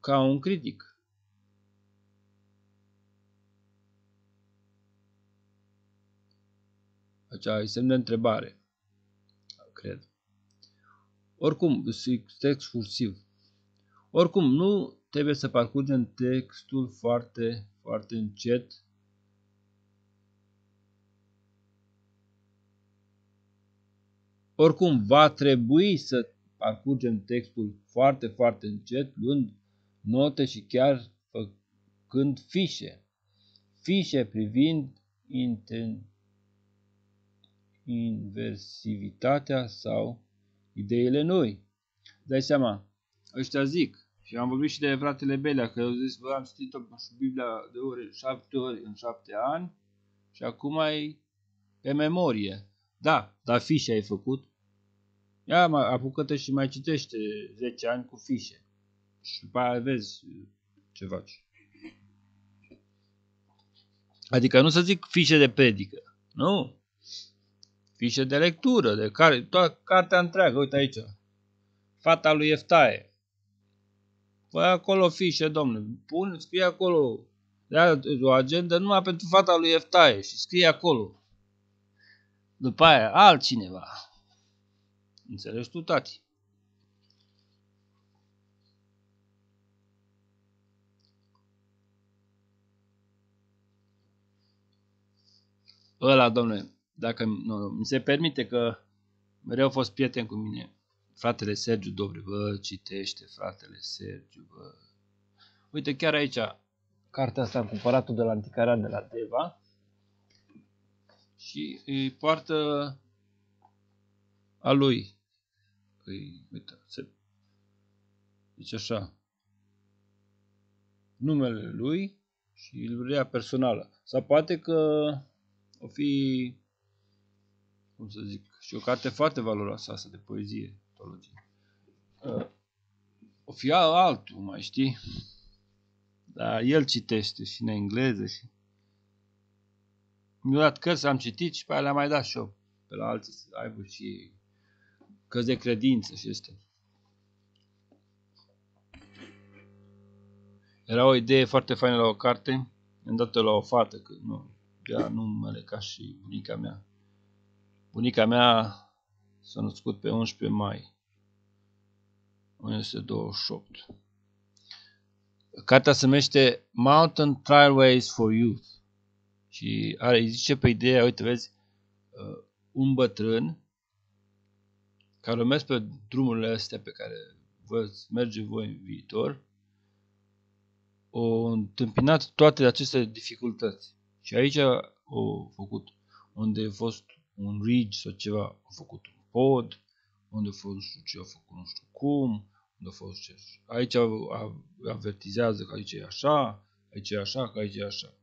ca un critic. Acea e semn de întrebare cred. Oricum, text cursiv. Oricum, nu trebuie să parcurgem textul foarte, foarte încet. Oricum, va trebui să parcurgem textul foarte, foarte încet, luând note și chiar făcând fișe. Fișe privind inten inversivitatea sau ideile noi. Dai seama, ăștia zic, și am vorbit și de fratele Belea, că eu zis, bă, am citit-o Biblia de ori, șapte ori în șapte ani și acum ai pe memorie. Da, dar fișe ai făcut? Ia, apucă-te și mai citește 10 ani cu fișe. Și după aia vezi ce faci. Adică nu să zic fișe de predică, nu. Fișe de lectură, de care, toată cartea întreagă, uite aici. Fata lui Eftaie. Păi acolo fișe, domnule. Pun, scrie acolo. Ia o agendă numai pentru fata lui Eftaie și scrie acolo. După aia, altcineva. Înțelegi tu, tati? Ăla, domnule, dacă nu, mi se permite că mereu a fost prieten cu mine, fratele Sergiu Dobri, bă, citește fratele Sergiu, bă. Uite, chiar aici, cartea asta am cumpărat-o de la anticaria de la Deva și îi poartă a lui. Îi, uite, se, zice așa, numele lui și librăria personală. Sau poate că o fi, cum să zic, și o carte foarte valoroasă asta de poezie, teologie. Uh, o fi altul, mai știi? Dar el citește și în engleză și... Mi-a dat cărți, am citit și pe aia le-am mai dat și eu. Pe la alții să aibă și cărți de credință și este. Era o idee foarte faină la o carte, am dat la o fată, că nu, dea numele ca și bunica mea. Bunica mea s-a născut pe 11 mai 1928. Cartea se numește Mountain Trailways for Youth și are, îi zice pe ideea, uite, vezi, uh, un bătrân care urmez pe drumurile astea pe care vă merge voi în viitor, o întâmpinat toate aceste dificultăți. Și aici au făcut, unde a fost un ridge sau ceva, a făcut un pod, unde a fost nu știu ce, a făcut nu știu cum, unde a fost ce. Aici avertizează că aici e așa, aici e așa, că aici e așa.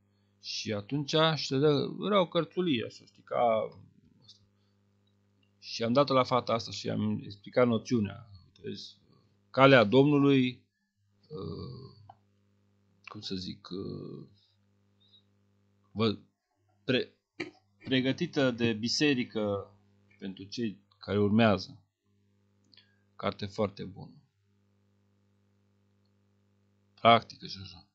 Și atunci și te dă, era o cărțulie, așa, știi, ca asta. Și am dat-o la fata asta și am explicat noțiunea. Vezi, calea Domnului, uh, cum să zic, uh, vă, pre, pregătită de biserică pentru cei care urmează. Carte foarte bună. Practică și așa.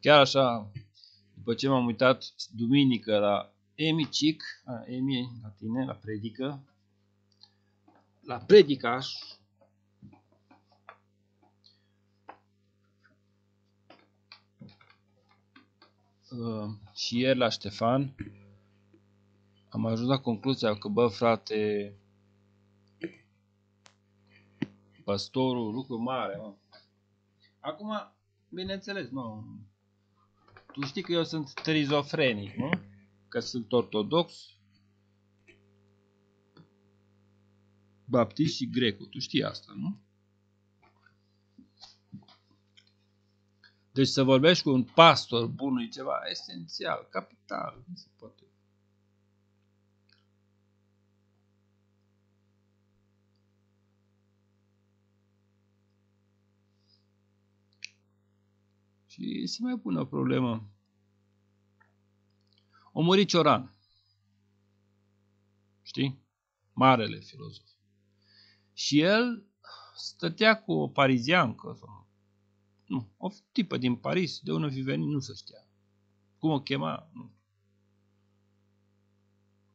Chiar așa, după ce m-am uitat duminică la Emi Cic, a, Emi la tine, la predică, la predicaș, Uh, și ieri la Ștefan am ajuns la concluzia că, bă, frate, pastorul, lucru mare, mă. Acum, bineînțeles, nu. Tu știi că eu sunt trizofrenic, nu? Că sunt ortodox, baptist și grecu. Tu știi asta, nu? Deci să vorbești cu un pastor bun e ceva esențial, capital, nu se poate. Și se mai pune o problemă. O murit Cioran. Știi? Marele filozof. Și el stătea cu o pariziancă sau nu. O tipă din Paris, de unde fi venit, nu se știa. Cum o chema? Nu.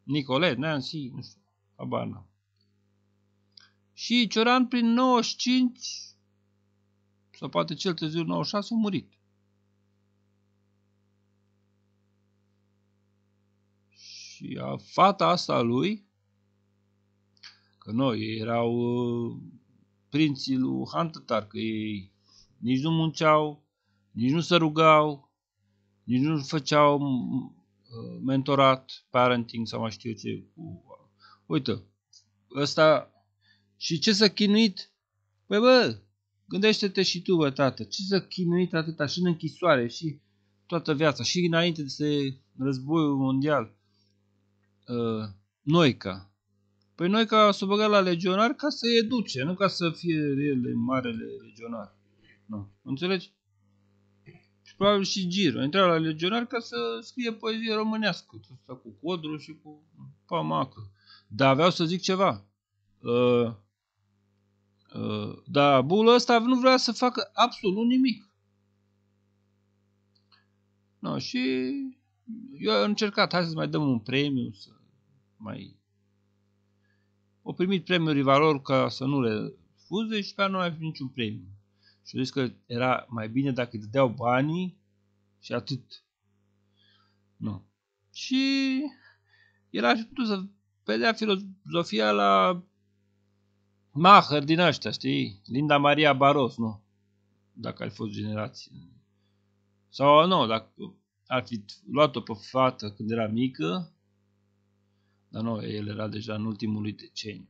Nicolet, Nancy, nu știu. Habar n-am. Și Cioran prin 95 sau poate cel târziu 96 a murit. Și a fata asta a lui, că noi erau uh, prinții lui Hantătar, că ei nici nu munceau, nici nu se rugau, nici nu făceau uh, mentorat, parenting sau mai știu ce. Cu, uite, ăsta și ce să chinuit? Păi bă, gândește-te și tu, bă, tată, ce să chinuit atâta și în închisoare și toată viața și înainte de războiul mondial. Uh, Noica. Păi Noica s-a băgat la legionar ca să educe, nu ca să fie el marele legionar. Nu. Înțelegi? Și probabil și Giro. Intra la legionar ca să scrie poezie românească. Asta cu codru și cu pamacă. Dar aveau să zic ceva. Uh, uh, dar bulul ăsta nu vrea să facă absolut nimic. No, și eu am încercat, hai să mai dăm un premiu, să mai... O primit premiul rivalor ca să nu le refuze și pe nu mai niciun premiu. Și zis că era mai bine dacă îi dădeau banii și atât. Nu. Și el ar fi putut să vedea filozofia la Maher din ăștia, știi? Linda Maria Baros, nu? Dacă ar fi fost generație. Sau nu, dacă ar fi luat-o pe fată când era mică, dar nu, el era deja în ultimul lui deceniu.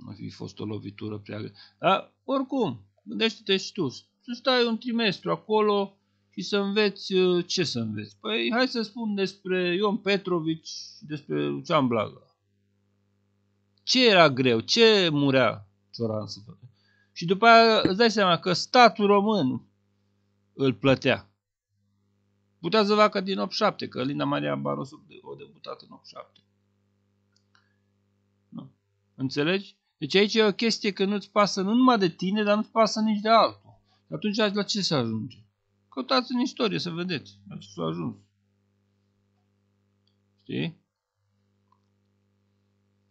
Nu, nu fi fost o lovitură prea Dar, oricum, gândește-te și tu, să stai un trimestru acolo și să înveți uh, ce să înveți. Păi, hai să spun despre Ion Petrovici și despre Lucian Blaga. Ce era greu? Ce murea Cioran să facă? Și după aia îți dai seama că statul român îl plătea. Putea să facă din 8-7, că Linda Maria Barroso o debutat în 8-7. Nu. Înțelegi? Deci aici e o chestie că nu-ți pasă nu numai de tine, dar nu-ți pasă nici de altul. Atunci la ce să ajunge? Căutați în istorie să vedeți la ce s-a ajuns. Știi?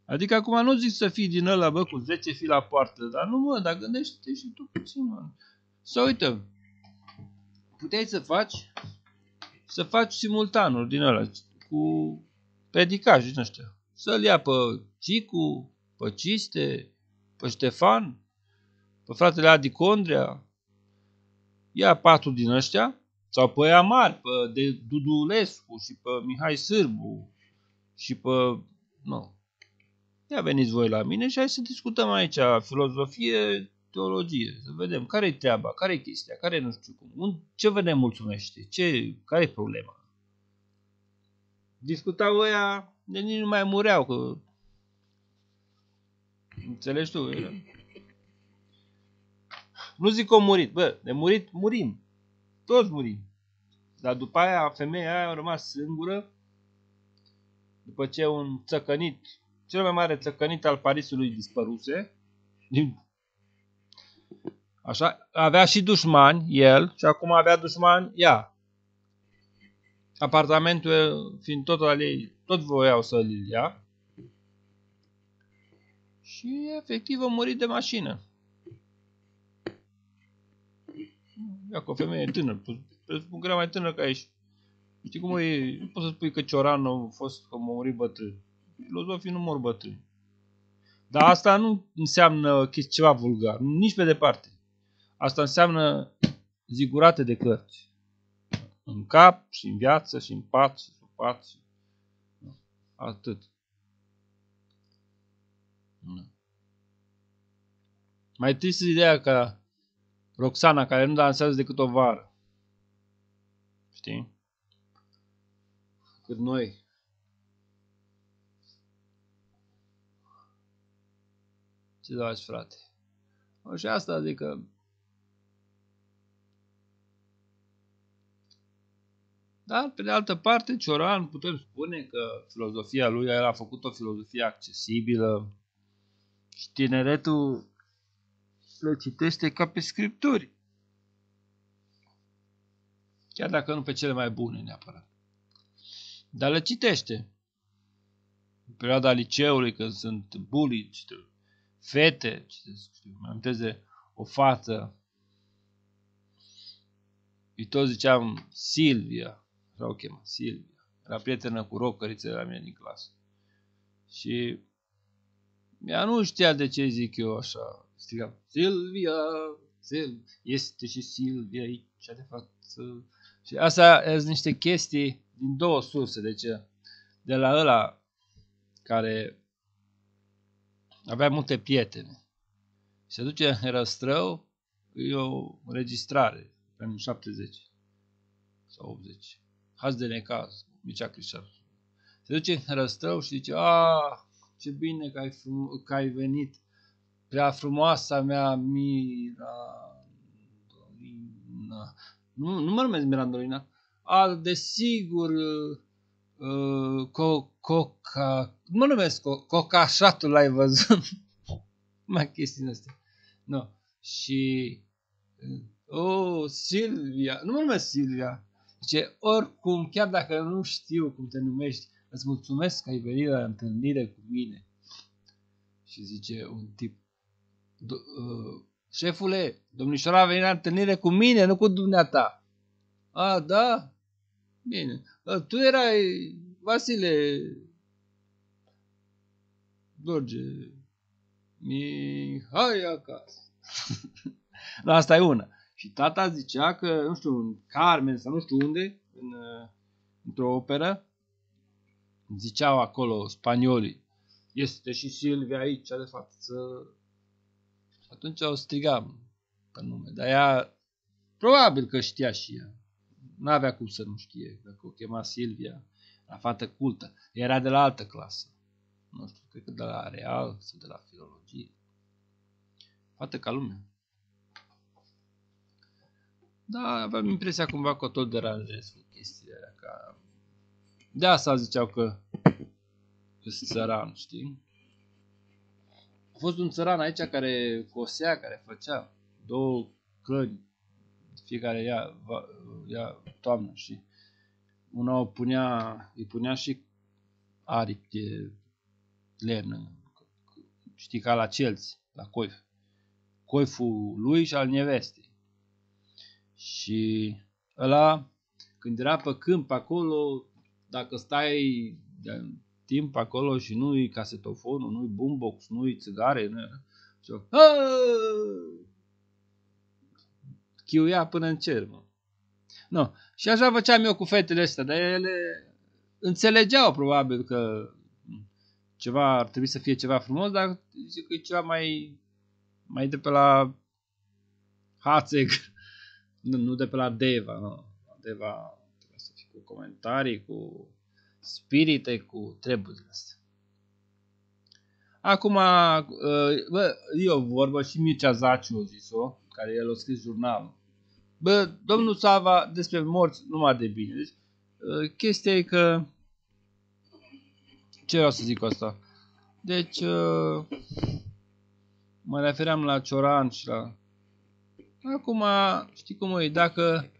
Adică acum nu zic să fii din ăla, bă, cu 10 fi la poartă, dar nu mă, dar gândește-te și tu puțin, mă. Să uite, puteai să faci să faci simultanul din ăla cu pedicaj din ăștia. Să-l ia pe Cicu, pe Ciste, pe Ștefan, pe fratele Adi Condrea, ia patru din ăștia, sau pe ea mari, pe de Dudulescu și pe Mihai Sârbu și pe... Nu. Ia veniți voi la mine și hai să discutăm aici filozofie, teologie, să vedem care e treaba, care e chestia, care nu știu cum, ce vă nemulțumește, ce, care e problema. Discutau ăia, de nici nu mai mureau, că Înțelegi tu? Nu zic că au murit, bă, de murit, murim. Toți murim. Dar după aia, femeia aia a rămas singură, după ce un țăcănit, cel mai mare țăcănit al Parisului dispăruse, din Așa, avea și dușmani el și acum avea dușmani ea. Apartamentul fiind tot al ei, tot voiau să-l ia. Și efectiv a murit de mașină. Ia cu o femeie tânără, presupun că era mai tânără ca aici. Știi cum e? Nu poți să spui că Cioran a fost că a murit bătrân. Filozofii nu mor bătrâni. Dar asta nu înseamnă ceva vulgar, nici pe departe. Asta înseamnă zigurate de cărți. În cap și în viață și în pat și sub pat. Și... Atât. Mai trist ideea ca Roxana, care nu dansează decât o vară. Știi? Cât noi. Ce faci, frate? Și asta, adică Dar, pe de altă parte, Cioran putem spune că filozofia lui, el a făcut o filozofie accesibilă și tineretul le citește ca pe scripturi. Chiar dacă nu pe cele mai bune neapărat. Dar le citește. În perioada liceului, când sunt bully, fete, citesc, mai de o fată. Și tot ziceam Silvia, așa o chema, Silvia. Era prietenă cu rocărițele la mine din clasă. Și ea nu știa de ce zic eu așa. Strigam, Silvia, Silvia, este și Silvia aici de față. Și asta sunt niște chestii din două surse. Deci, de la ăla care avea multe prietene. Se duce în răstrău, e o înregistrare pe anul 70 sau 80. Haz de necaz, Mircea Crișar. Se duce în răstrău și zice, a, ce bine că ai, frum- că ai venit, prea frumoasa mea Mira, nu, nu mă numesc Mirandolina, a, desigur, uh, co, coca, nu mă numesc co, cocașatul l-ai văzut, mai chestii astea. Nu. Și, oh, Silvia, nu mă numesc Silvia, Zice, oricum, chiar dacă nu știu cum te numești, îți mulțumesc că ai venit la întâlnire cu mine. Și zice un tip, uh, șefule, domnișoara a venit la întâlnire cu mine, nu cu dumneata. A, da? Bine. A, tu erai Vasile Dorge Mihai acasă. da, asta e una. Și tata zicea că, nu știu, în Carmen sau nu știu unde, în, într-o operă, ziceau acolo spaniolii, este și Silvia aici de față. Și atunci o strigam pe nume, dar ea probabil că știa și ea. N-avea cum să nu știe, dacă o chema Silvia, la fată cultă. Era de la altă clasă. Nu știu, cred că de la Real sau de la Filologie. Fată ca lumea. Da, aveam impresia cumva că o tot deranjez cu chestiile alea. Ca... De asta ziceau că sunt țăran, știi? A fost un țăran aici care cosea, care făcea două clări, fiecare ia, va, ia toamnă și una o punea, îi punea și aripi de lemn, știi, ca la celți, la coif. Coiful lui și al nevestei. Și ăla, când era pe câmp acolo, dacă stai de timp acolo și nu-i casetofonul, nu-i boombox, nu-i țigare, nu și chiuia până în cer, mă. No. Și așa făceam eu cu fetele astea, dar ele înțelegeau probabil că ceva ar trebui să fie ceva frumos, dar zic că e ceva mai, mai de pe la Hațeg nu, nu de pe la Deva, nu. Deva trebuie să fie cu comentarii, cu spirite, cu treburile astea. Acum, uh, bă, eu vorbă și Mircea Zaciu a zis-o, care el a scris jurnalul. Bă, domnul Sava, despre morți, numai de bine. Deci, uh, chestia e că... Ce vreau să zic asta? Deci, uh, mă refeream la Cioran și la Acum, știi cum e, dacă,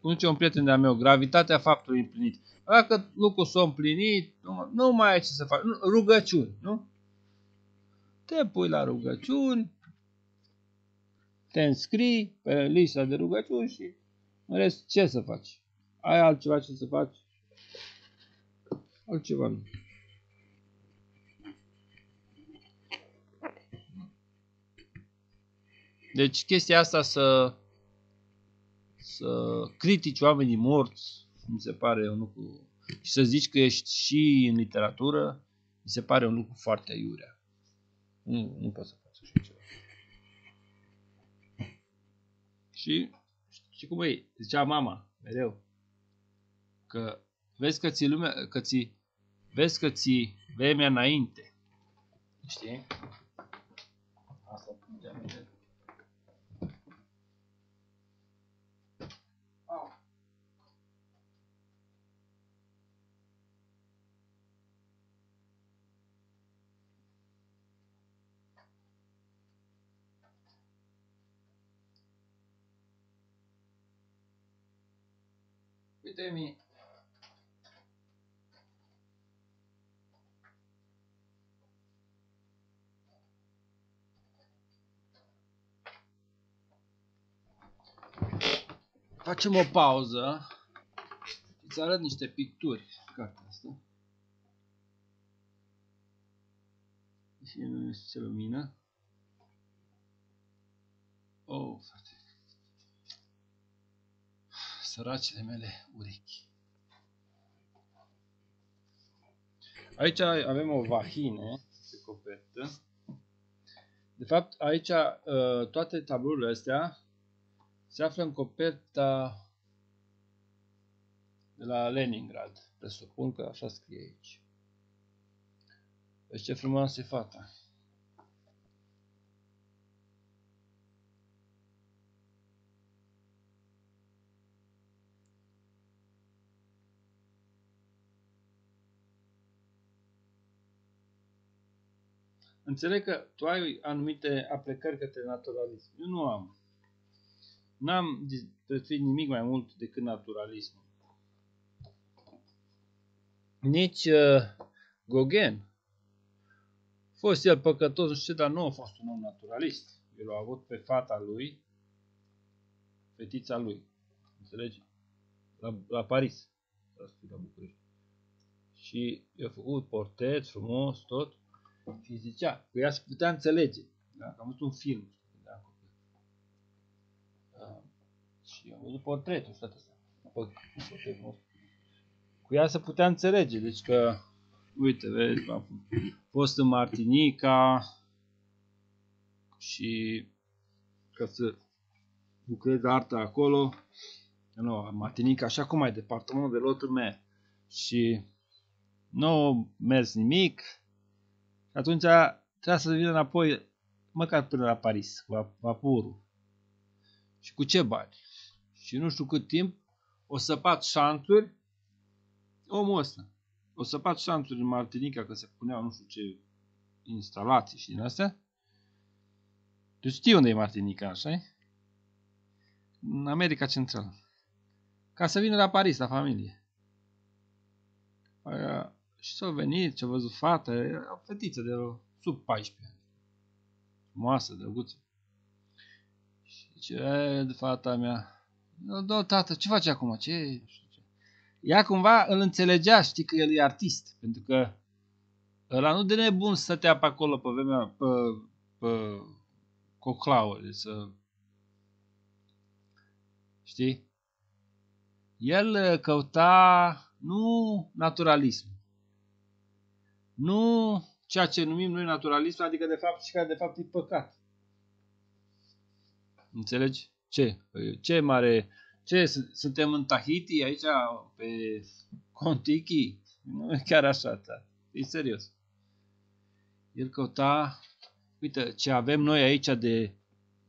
cum zice un prieten de-a meu, gravitatea faptului împlinit. Dacă lucrul s-a împlinit, nu, nu mai ai ce să faci. Rugăciuni, nu? Te pui la rugăciuni, te înscrii pe lista de rugăciuni și în rest ce să faci? Ai altceva ce să faci? Altceva nu. Deci chestia asta să, să critici oamenii morți, mi se pare un lucru, și să zici că ești și în literatură, mi se pare un lucru foarte iurea. Nu, nu poți să faci așa ceva. Și, și cum e? Zicea mama, mereu, că vezi că ți lumea, că ți, vezi că ți vremea înainte. Știi? Asta Uite-mi. Facem o pauză. Îți arăt niște picturi. Cartea asta. Și nu se lumină. Oh, frate. Săracele mele urechi. Aici avem o vahine pe copertă. De fapt, aici uh, toate tablourile astea se află în coperta de la Leningrad. Presupun că așa scrie aici. Deci ce frumoasă e fata. Înțeleg că tu ai anumite aplicări către naturalism. Eu nu am. N-am prețuit nimic mai mult decât naturalismul. Nici uh, Gauguin. Fost el păcătos, nu știu, dar nu a fost un om naturalist. El a avut pe fata lui, fetița lui. Înțelegi? La, la Paris. La București. Și i-a făcut portret frumos, tot. Și zicea, cu ea se putea înțelege. Da? Am văzut un film. Da? Uh, și am văzut portretul și asta. Cu ea se putea înțelege. Deci că, uite, vezi, a fost în Martinica și ca să lucrez arta acolo, nu, Martinica, așa cum mai departamentul de lotul meu. Și nu a mers nimic, și atunci trebuia să vină înapoi, măcar până la Paris, cu vapurul. Și cu ce bani? Și nu știu cât timp, o săpat șanțuri, omul ăsta, o săpat șanțuri în Martinica, că se puneau nu știu ce instalații și din astea. Tu știi unde e Martinica, așa -i? În America Centrală. Ca să vină la Paris, la familie. Aia, și s-a venit și a văzut fata, o fetiță de sub 14 ani. Frumoasă, drăguță. Și zice, de fata mea, da, tată, ce faci acum? Ce? Ea cumva îl înțelegea, știi că el e artist, pentru că ăla nu de nebun să stătea pe acolo pe vremea, pe, pe coclaure, să... Știi? El căuta nu naturalism, nu ceea ce numim noi naturalism, adică de fapt și care de fapt e păcat. Înțelegi? Ce? Păi, ce mare... Ce? Suntem în Tahiti aici pe Contiki? Nu e chiar așa, da. E serios. El căuta... Uite, ce avem noi aici de,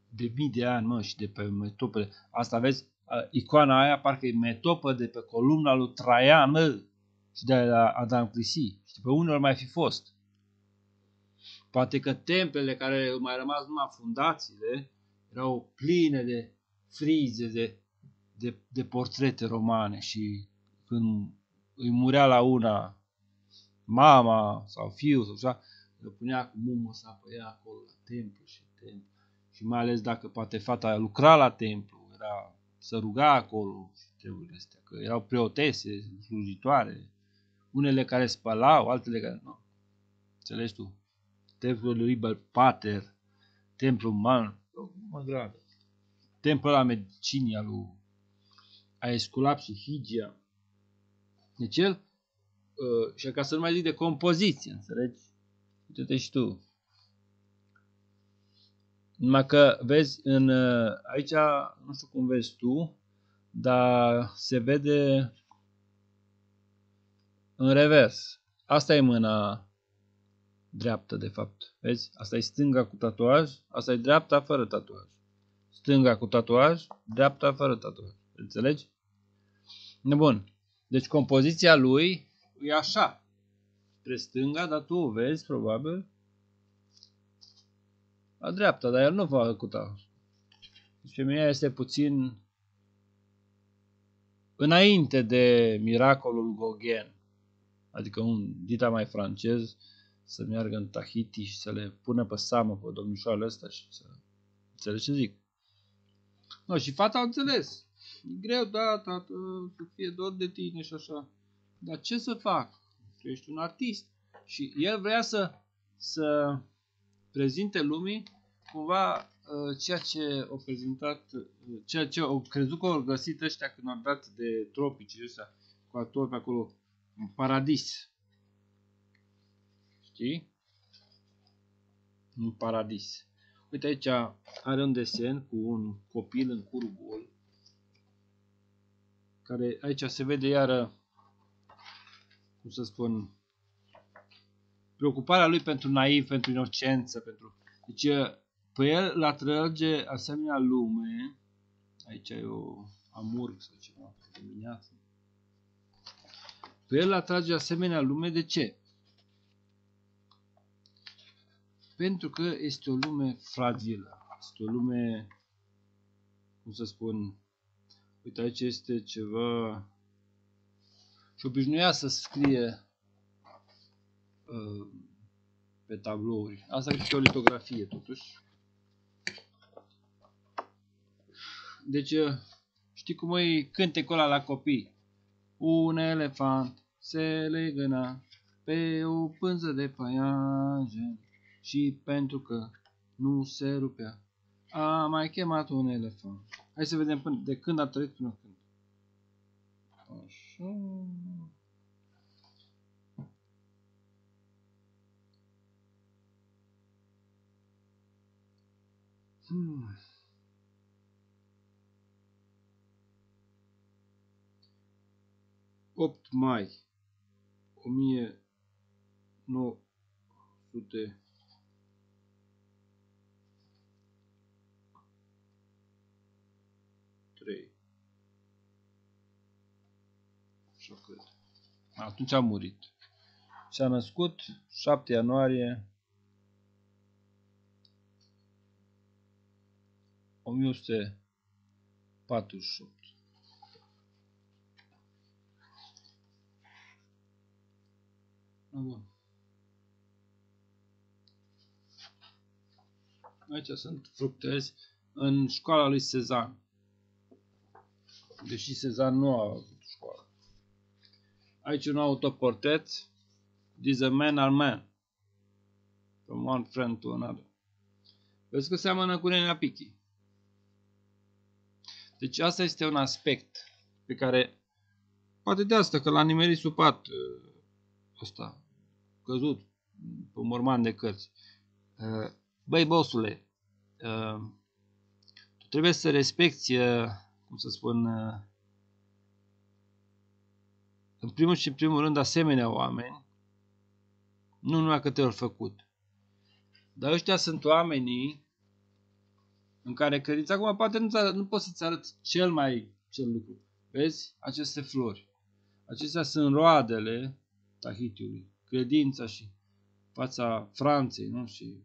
de mii de ani, mă, și de pe metopele. Asta vezi, icoana aia parcă e metopă de pe columna lui Traian, mă, și de la Adam Clisi. Și pe unul mai fi fost. Poate că templele care au mai rămas numai fundațiile erau pline de frize, de, de, de portrete romane și când îi murea la una mama sau fiul sau așa, îl punea cu mumă să pe ea acolo la templu și templu. Și mai ales dacă poate fata lucra la templu, era să ruga acolo și treburile astea, că erau preotese, slujitoare, unele care spălau, altele care nu. Înțelegi tu? Templul lui Ibel Pater, templul Man, mă gradă. Templul la medicinii al lui Aesculap și Higia. Deci el, uh, și ca să nu mai zic de compoziție, înțelegi? Uite-te și tu. Numai că vezi în, uh, aici, nu știu cum vezi tu, dar se vede în revers. Asta e mâna dreaptă, de fapt. Vezi? Asta e stânga cu tatuaj, asta e dreapta fără tatuaj. Stânga cu tatuaj, dreapta fără tatuaj. Înțelegi? Bun. Deci compoziția lui e așa. Spre stânga, dar tu o vezi, probabil, la dreapta, dar el nu va făcut așa. Deci femeia este puțin înainte de miracolul Gauguin adică un dita mai francez, să meargă în Tahiti și să le pună pe seamă pe domnișoarele ăsta și să înțelegi ce zic. No, și fata a înțeles. E greu, da, tată, să fie dor de tine și așa. Dar ce să fac? Tu ești un artist. Și el vrea să, să prezinte lumii cumva uh, ceea ce au prezentat, uh, ceea ce au crezut că au găsit ăștia când au dat de tropici, ăștia, cu ator pe acolo, un paradis. Știi? Un paradis. Uite aici are un desen cu un copil în curul gol. Care aici se vede iară, cum să spun, preocuparea lui pentru naiv, pentru inocență, pentru... Deci pe el îl atrage asemenea lume, aici e o amurg sau ceva, dimineață. Pe el îl atrage asemenea lume, de ce? Pentru că este o lume fragilă, este o lume, cum să spun, uite aici este ceva, și obișnuia să scrie uh, pe tablouri. Asta e o litografie totuși. Deci, uh, știi cum e cântecul ăla la copii? Un elefant se legăna pe o pânză de păianjen și pentru că nu se rupea, a mai chemat un elefant. Hai să vedem până, de când a trăit până când. Așa. Hmm. 8 mai 1900 3 Așa cred. Atunci a murit. S-a născut 7 ianuarie 1948. Bun. Aici sunt fructezi în școala lui Sezan. Deși Sezan nu a avut școală. Aici un autoportret. These man are man. From one friend to another. Vezi că seamănă cu Nenea Pichi. Deci asta este un aspect pe care poate de asta că l-a nimerit supat ăsta, căzut pe un morman de cărți. Uh, băi, bosule, uh, tu trebuie să respecti, uh, cum să spun, în primul și în primul rând asemenea oameni, nu numai că te-au făcut. Dar ăștia sunt oamenii în care credința, acum poate nu, nu pot să-ți arăt cel mai cel lucru. Vezi? Aceste flori. Acestea sunt roadele Tahitiului, credința și fața Franței, nu? Și,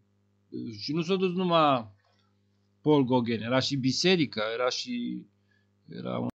și nu s-a dus numai Paul Gauguin, era și biserica, era și era un